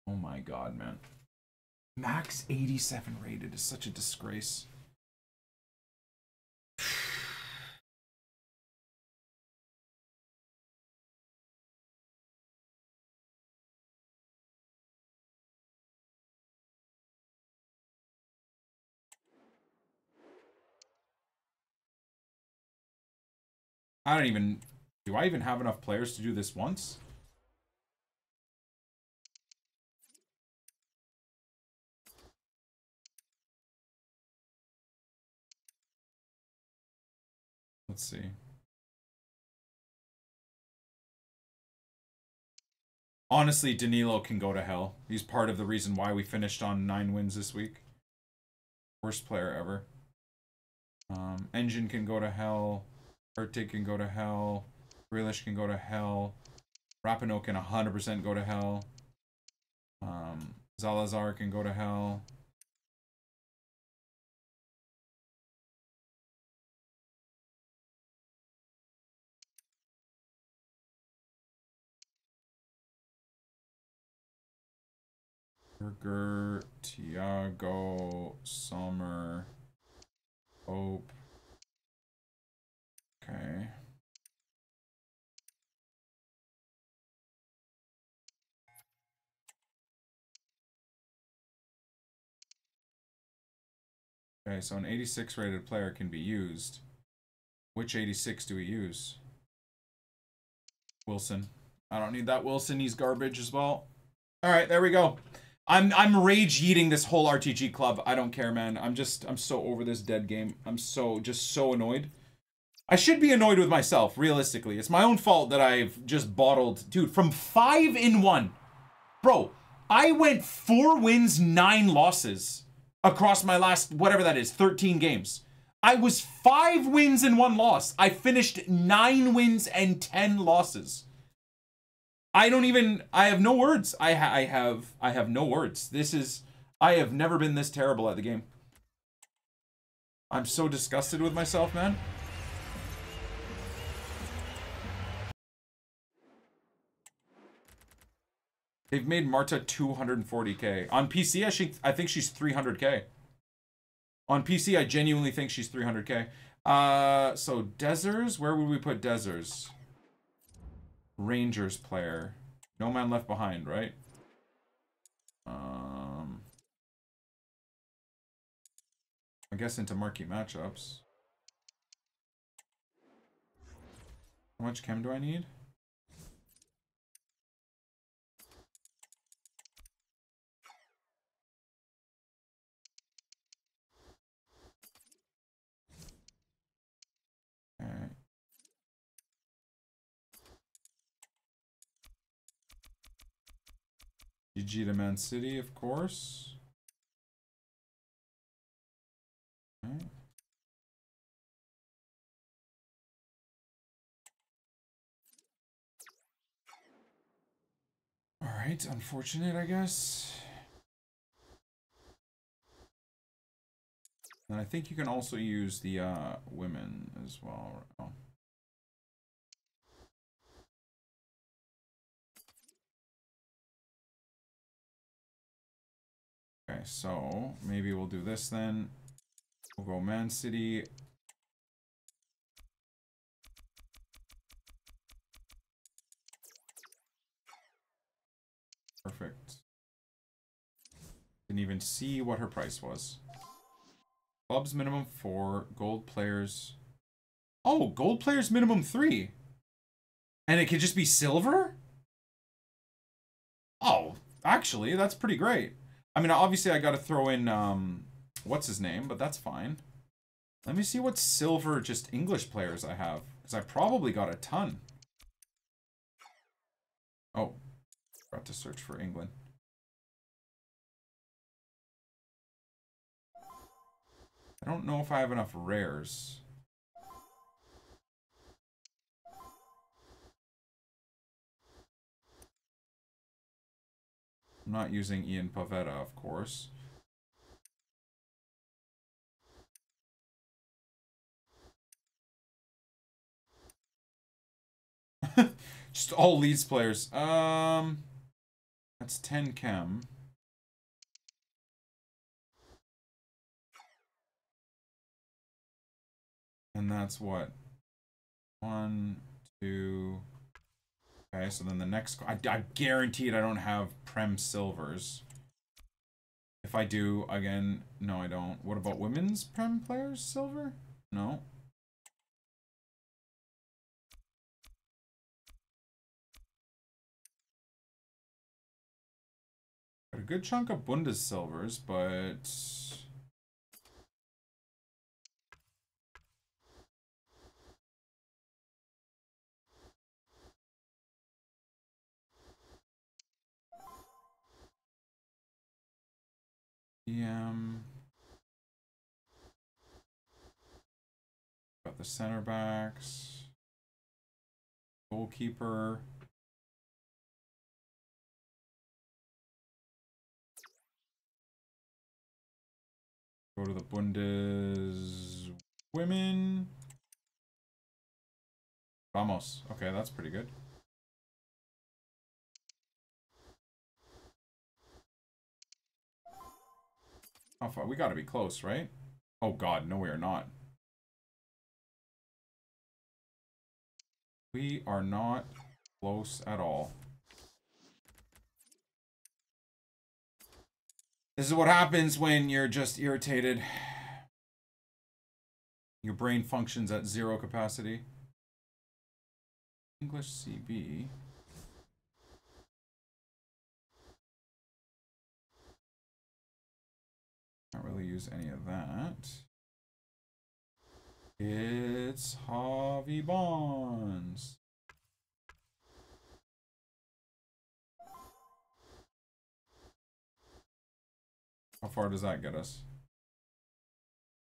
Oh my god, man. Max 87 rated is such a disgrace. I don't even... Do I even have enough players to do this once? Let's see. Honestly, Danilo can go to hell. He's part of the reason why we finished on nine wins this week. Worst player ever. Um, Engen can go to hell. Ertig can go to hell. Grealish can go to hell. Rapinoe can 100% go to hell. Um, Zalazar can go to hell. Burger, Tiago, Summer, Hope. Okay. Okay, so an 86 rated player can be used. Which 86 do we use? Wilson. I don't need that Wilson. He's garbage as well. All right, there we go. I'm I'm rage eating this whole RTG club. I don't care, man. I'm just I'm so over this dead game. I'm so just so annoyed. I should be annoyed with myself, realistically. It's my own fault that I've just bottled, dude, from 5 in 1. Bro, I went 4 wins, 9 losses across my last whatever that is, 13 games. I was 5 wins and 1 loss. I finished 9 wins and 10 losses. I don't even. I have no words. I ha I have. I have no words. This is. I have never been this terrible at the game. I'm so disgusted with myself, man. They've made Marta 240k. On PC, I, think, I think she's 300k. On PC, I genuinely think she's 300k. Uh, so Dessers, where would we put Dessers? Rangers player. No man left behind, right? Um, I guess into marquee matchups. How much chem do I need? GG to Man City, of course. Okay. Alright, unfortunate, I guess. And I think you can also use the uh, women as well. Oh. Okay, so maybe we'll do this then. We'll go Man City. Perfect. Didn't even see what her price was. Clubs minimum four, gold players. Oh, gold players minimum three. And it could just be silver? Oh, actually, that's pretty great. I mean, obviously I got to throw in, um, what's his name, but that's fine. Let me see what silver just English players I have. Because I probably got a ton. Oh, forgot to search for England. I don't know if I have enough rares. I'm not using Ian Poveda, of course. [LAUGHS] Just all Leeds players. Um, that's 10 chem. And that's what? One, two, Okay, so then the next... I, I guaranteed I don't have Prem Silvers. If I do, again, no, I don't. What about women's Prem players, Silver? No. Got a good chunk of Bundes Silvers, but... PM. Um, got the center backs. Goalkeeper. Go to the Bundes women. Vamos. Okay, that's pretty good. How far? We gotta be close, right? Oh god, no we are not. We are not close at all. This is what happens when you're just irritated. Your brain functions at zero capacity. English CB. Can't really use any of that. It's Javi Bonds. How far does that get us?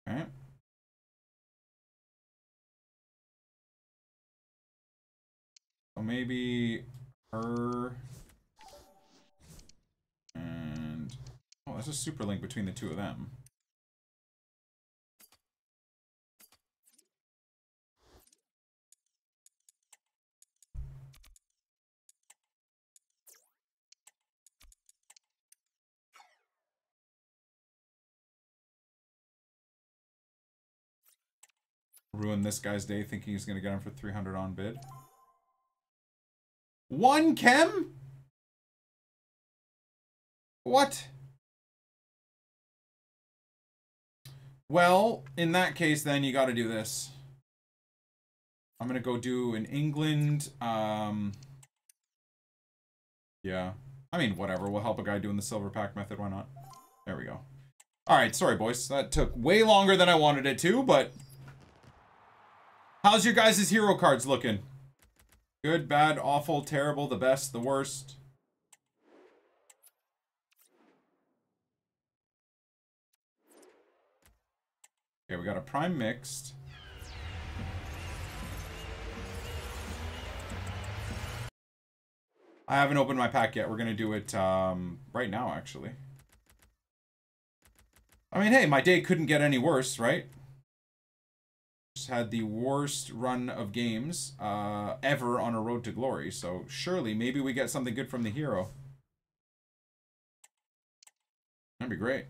Okay. So maybe her oh, that's a super link between the two of them. Ruin this guy's day thinking he's going to get him for 300 on bid. One chem? What? Well, in that case, then you got to do this. I'm going to go do an England. Um, yeah. I mean, whatever. We'll help a guy doing the silver pack method. Why not? There we go. All right. Sorry, boys. That took way longer than I wanted it to, but How's your guys' hero cards looking? Good, bad, awful, terrible, the best, the worst? Okay, we got a prime mixed. I haven't opened my pack yet. We're going to do it um, right now, actually. I mean, hey, my day couldn't get any worse, right? Just had the worst run of games uh, ever on a road to glory. So surely maybe we get something good from the hero. That'd be great.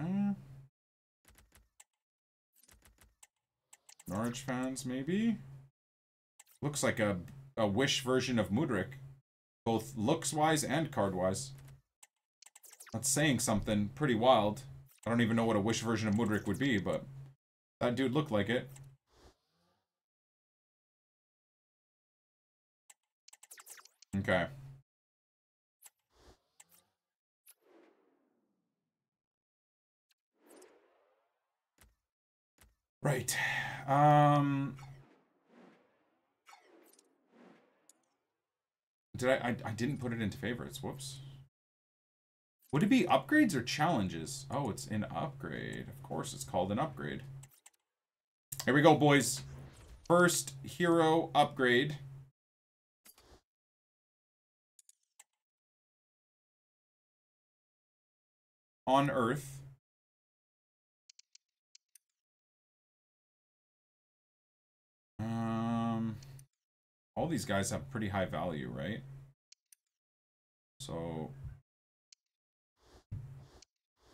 Hmm. Norwich fans, maybe? Looks like a, a wish version of Mudryk. Both looks-wise and card-wise. That's saying something pretty wild. I don't even know what a wish version of Mudryk would be, but that dude looked like it. Okay. Right. Um... Did I, I... I didn't put it into favorites. Whoops. Would it be upgrades or challenges? Oh, it's an upgrade. Of course, it's called an upgrade. Here we go, boys. First hero upgrade. On Earth. Um, all these guys have pretty high value, right? So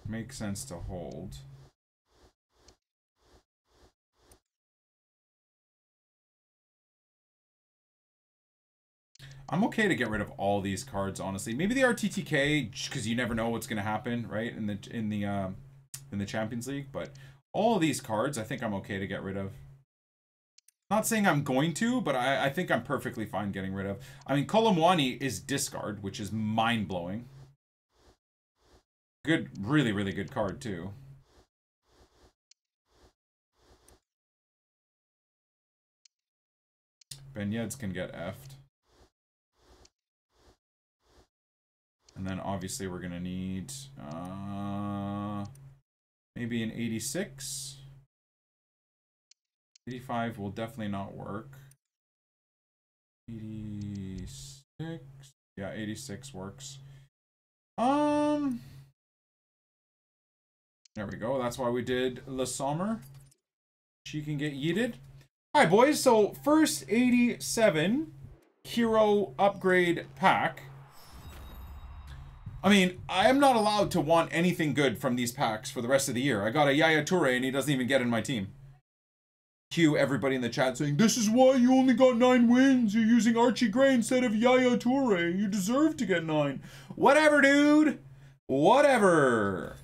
makes sense to hold. I'm okay to get rid of all these cards, honestly. Maybe the RTTK, because you never know what's going to happen, right, in the in the uh, in the Champions League. But all these cards, I think I'm okay to get rid of. Not saying I'm going to, but I, I think I'm perfectly fine getting rid of. I mean, Kolo Muani is discard, which is mind blowing. Good, really, really good card too. Ben can get effed. And then obviously we're going to need uh, maybe an 86. 85 will definitely not work. 86. Yeah, 86 works. Um, there we go. That's why we did Le Sommer. She can get yeeted. All right, boys. So first 87 hero upgrade pack. I mean, I am not allowed to want anything good from these packs for the rest of the year. I got a Yaya Toure and he doesn't even get in my team. Cue everybody in the chat saying, This is why you only got nine wins. You're using Archie Gray instead of Yaya Toure. You deserve to get nine. Whatever, dude. Whatever.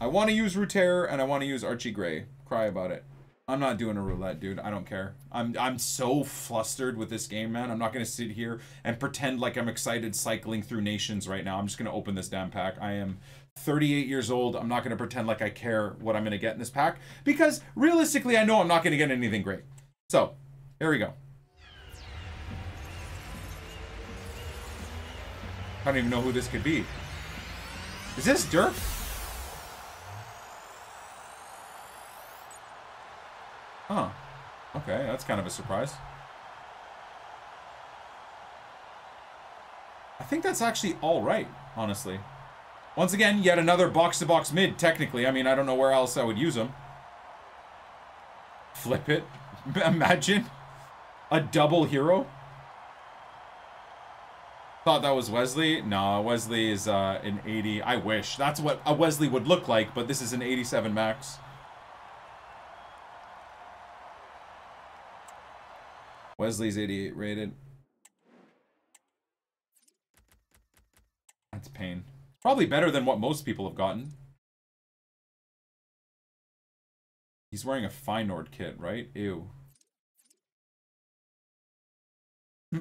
I want to use Rutter and I want to use Archie Gray. Cry about it. I'm not doing a roulette, dude. I don't care. I'm I'm so flustered with this game, man. I'm not gonna sit here and pretend like I'm excited cycling through nations right now. I'm just gonna open this damn pack. I am 38 years old. I'm not gonna pretend like I care what I'm gonna get in this pack because realistically, I know I'm not gonna get anything great. So, here we go. I don't even know who this could be. Is this Dirk? Huh. Okay, that's kind of a surprise. I think that's actually alright, honestly. Once again, yet another box-to-box -box mid, technically. I mean, I don't know where else I would use them. Flip it. [LAUGHS] Imagine. A double hero. Thought that was Wesley. No, Wesley is uh, an 80. I wish. That's what a Wesley would look like, but this is an 87 max. Wesley's 88 rated. That's pain. Probably better than what most people have gotten. He's wearing a Feyenoord kit, right? Ew. [CLEARS THROAT]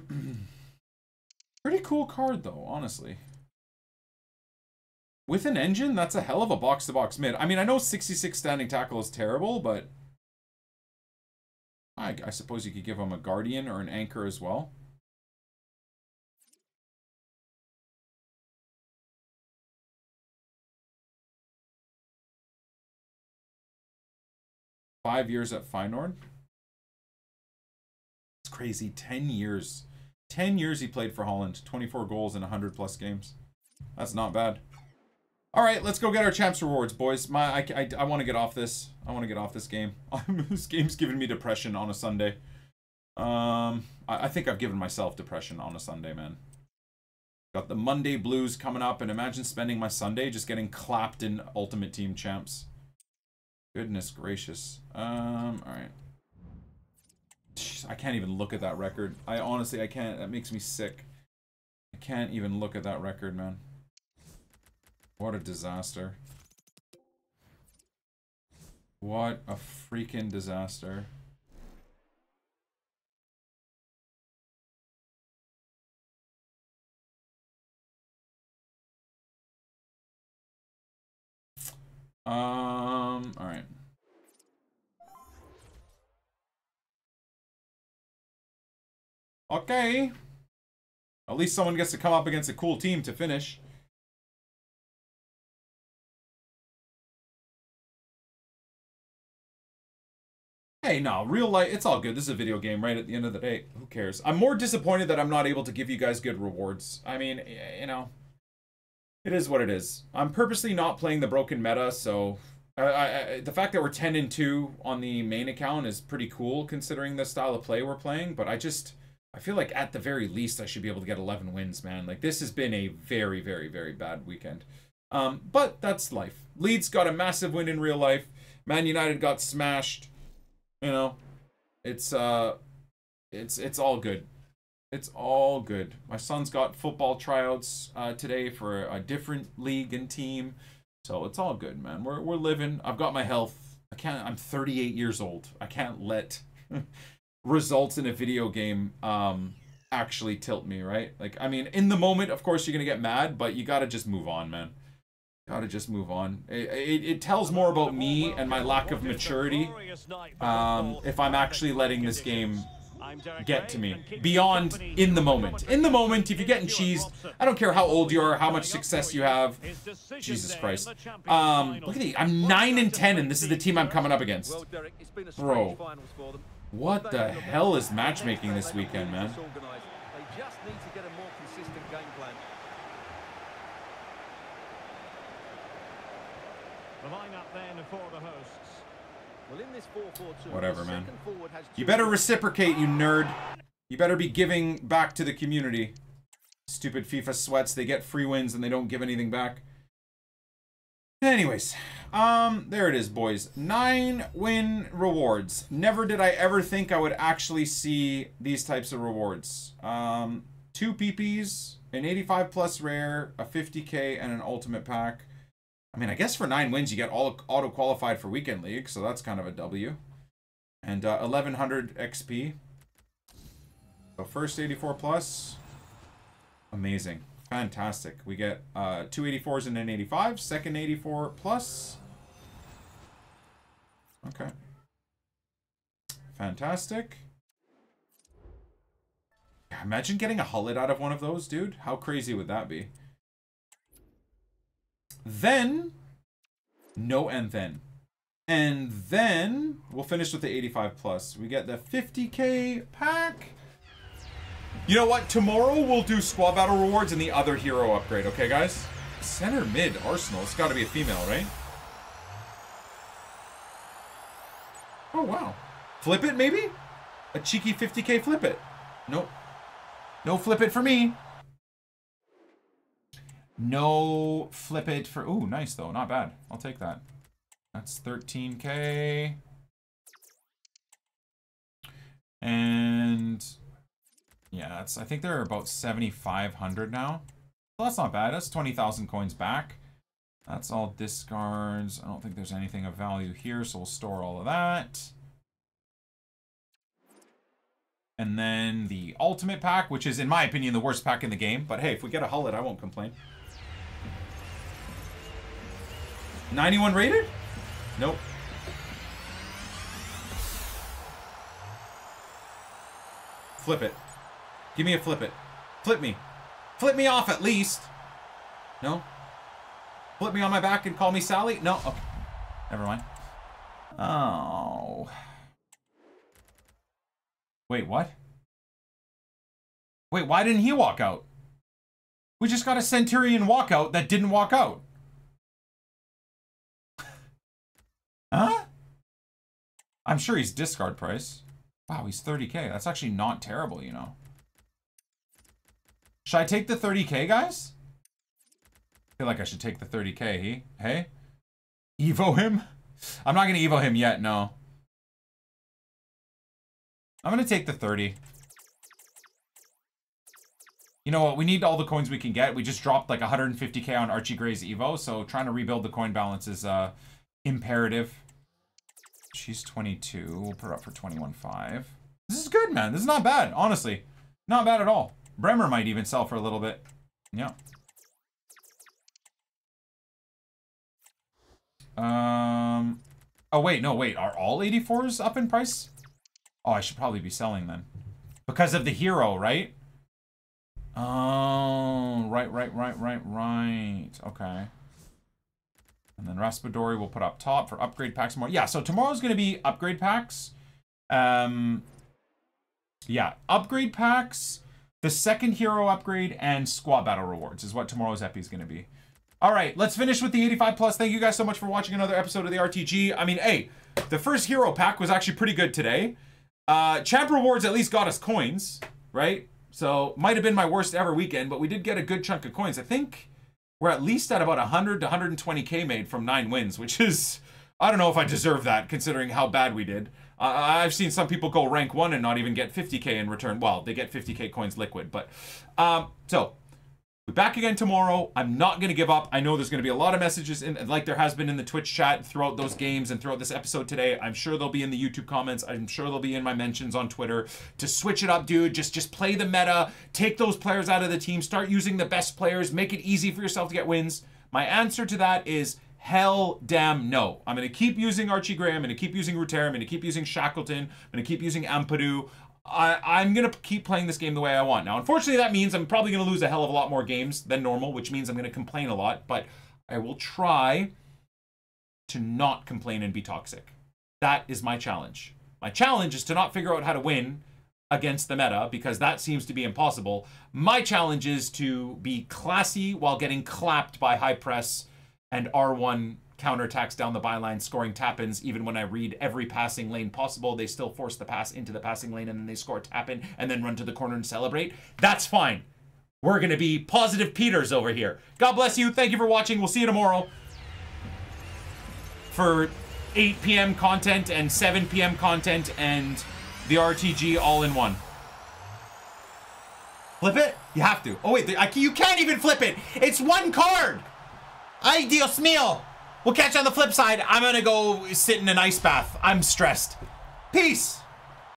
Pretty cool card, though, honestly. With an engine, that's a hell of a box-to-box -box mid. I mean, I know 66 standing tackle is terrible, but... I, I suppose you could give him a guardian or an anchor as well. Five years at Feyenoord. It's crazy. Ten years. Ten years he played for Holland. 24 goals in 100 plus games. That's not bad. All right, let's go get our champs rewards, boys. My, I, I, I want to get off this. I want to get off this game. [LAUGHS] this game's giving me depression on a Sunday. Um, I, I think I've given myself depression on a Sunday, man. Got the Monday blues coming up, and imagine spending my Sunday just getting clapped in Ultimate Team Champs. Goodness gracious. Um, all right. I can't even look at that record. I honestly, I can't. That makes me sick. I can't even look at that record, man. What a disaster. What a freaking disaster. Um, alright. Okay. At least someone gets to come up against a cool team to finish. Hey, no, real life, it's all good. This is a video game, right? At the end of the day, who cares? I'm more disappointed that I'm not able to give you guys good rewards. I mean, you know, it is what it is. I'm purposely not playing the broken meta, so I, I, the fact that we're 10 and 2 on the main account is pretty cool considering the style of play we're playing, but I just, I feel like at the very least I should be able to get 11 wins, man. Like, this has been a very, very, very bad weekend. Um, but that's life. Leeds got a massive win in real life. Man United got smashed. You know, it's uh, it's it's all good. It's all good. My son's got football tryouts uh, today for a different league and team, so it's all good, man. We're we're living. I've got my health. I can't. I'm 38 years old. I can't let [LAUGHS] results in a video game um actually tilt me, right? Like I mean, in the moment, of course you're to get mad, but you got to just move on, man. Got to just move on. It, it, it tells more about me and my lack of maturity um, if I'm actually letting this game get to me beyond in the moment. In the moment, if you're getting cheesed, I don't care how old you are, how much success you have. Jesus Christ. Um, look at me. I'm 9 and 10, and this is the team I'm coming up against. Well, Derek, it's been a Bro. strange finals for them. What the hell is matchmaking this weekend, man? They just need to get a more consistent game plan. The lineup then for the hosts. Well, in this 4-4-2, Whatever, man. second forward has You better reciprocate, you nerd. You better be giving back to the community. Stupid FIFA sweats. They get free wins and they don't give anything back. Anyways, um, there it is, boys. Nine win rewards. Never did I ever think I would actually see these types of rewards. Um, two PPs, an 85 plus rare, a 50k, and an ultimate pack. I mean, I guess for nine wins, you get all auto qualified for weekend league, so that's kind of a W. And uh, 1100 XP. So first 84 plus. Amazing. Fantastic. We get uh, two 84s and an 85. Second 84 plus. Okay. Fantastic. Imagine getting a hullet out of one of those, dude. How crazy would that be? Then, no and then. And then, we'll finish with the 85 plus. We get the 50k pack. You know what? Tomorrow we'll do squad battle rewards and the other hero upgrade, okay, guys? Center mid Arsenal. It's got to be a female, right? Oh, wow. Flip it, maybe? A cheeky 50k flip it. Nope. No flip it for me. No flip it for... Ooh, nice, though. Not bad. I'll take that. That's 13k. And... Yeah, that's. I think there are about 7,500 now. That's not bad. That's 20,000 coins back. That's all discards. I don't think there's anything of value here, so we'll store all of that. And then the ultimate pack, which is, in my opinion, the worst pack in the game. But hey, if we get a hullet, I won't complain. 91 rated? Nope. Flip it. Give me a flip it. Flip me. Flip me off at least. No? Flip me on my back and call me Sally? No? Okay. Never mind. Oh. Wait, what? Wait, why didn't he walk out? We just got a Centurion walkout that didn't walk out. Huh? I'm sure he's discard price. Wow, he's 30k. That's actually not terrible, you know. Should I take the 30k, guys? I feel like I should take the 30k, he? Hey? Evo him? I'm not going to Evo him yet, no. I'm going to take the 30. You know what? We need all the coins we can get. We just dropped like 150k on Archie Gray's Evo, so trying to rebuild the coin balance is uh, imperative. She's 22. We'll put her up for 21.5. This is good, man. This is not bad, honestly. Not bad at all. Bremer might even sell for a little bit. Yeah. Um. Oh, wait. No, wait. Are all 84s up in price? Oh, I should probably be selling then. Because of the hero, right? Oh, right, right, right, right, right. Okay. And then Raspadori will put up top for upgrade packs more. Yeah, so tomorrow's going to be upgrade packs. Um, yeah, upgrade packs, the second hero upgrade, and squad battle rewards is what tomorrow's epi is going to be. All right, let's finish with the 85 plus. Thank you guys so much for watching another episode of the RTG. I mean, hey, the first hero pack was actually pretty good today. Uh, champ rewards at least got us coins, right? So might have been my worst ever weekend, but we did get a good chunk of coins. I think we're at least at about 100 to 120k made from nine wins, which is I don't know if I deserve that considering how bad we did. Uh, I've seen some people go rank one and not even get 50k in return. Well, they get 50k coins liquid, but um, so Back again tomorrow. I'm not going to give up. I know there's going to be a lot of messages, in, like there has been in the Twitch chat throughout those games and throughout this episode today. I'm sure they'll be in the YouTube comments. I'm sure they'll be in my mentions on Twitter to switch it up, dude. Just just play the meta. Take those players out of the team. Start using the best players. Make it easy for yourself to get wins. My answer to that is hell damn no. I'm going to keep using Archie Gray. I'm going to keep using Rutter. I'm going to keep using Shackleton. I'm going to keep using Ampadu. I, am going to keep playing this game the way I want. Now, unfortunately, that means I'm probably going to lose a hell of a lot more games than normal, which means I'm going to complain a lot, but I will try to not complain and be toxic. That is my challenge. My challenge is to not figure out how to win against the meta because that seems to be impossible. My challenge is to be classy while getting clapped by high press and R1 counterattacks down the byline, scoring tap-ins. Even when I read every passing lane possible, they still force the pass into the passing lane and then they score a tap-in and then run to the corner and celebrate. That's fine. We're going to be positive Peters over here. God bless you. Thank you for watching. We'll see you tomorrow for 8 p.m. content and 7 p.m. content and the RTG all in one. Flip it? You have to. Oh, wait. You can't even flip it. It's one card. Ay, Dios mío. We'll catch you on the flip side. I'm gonna go sit in an ice bath. I'm stressed. Peace.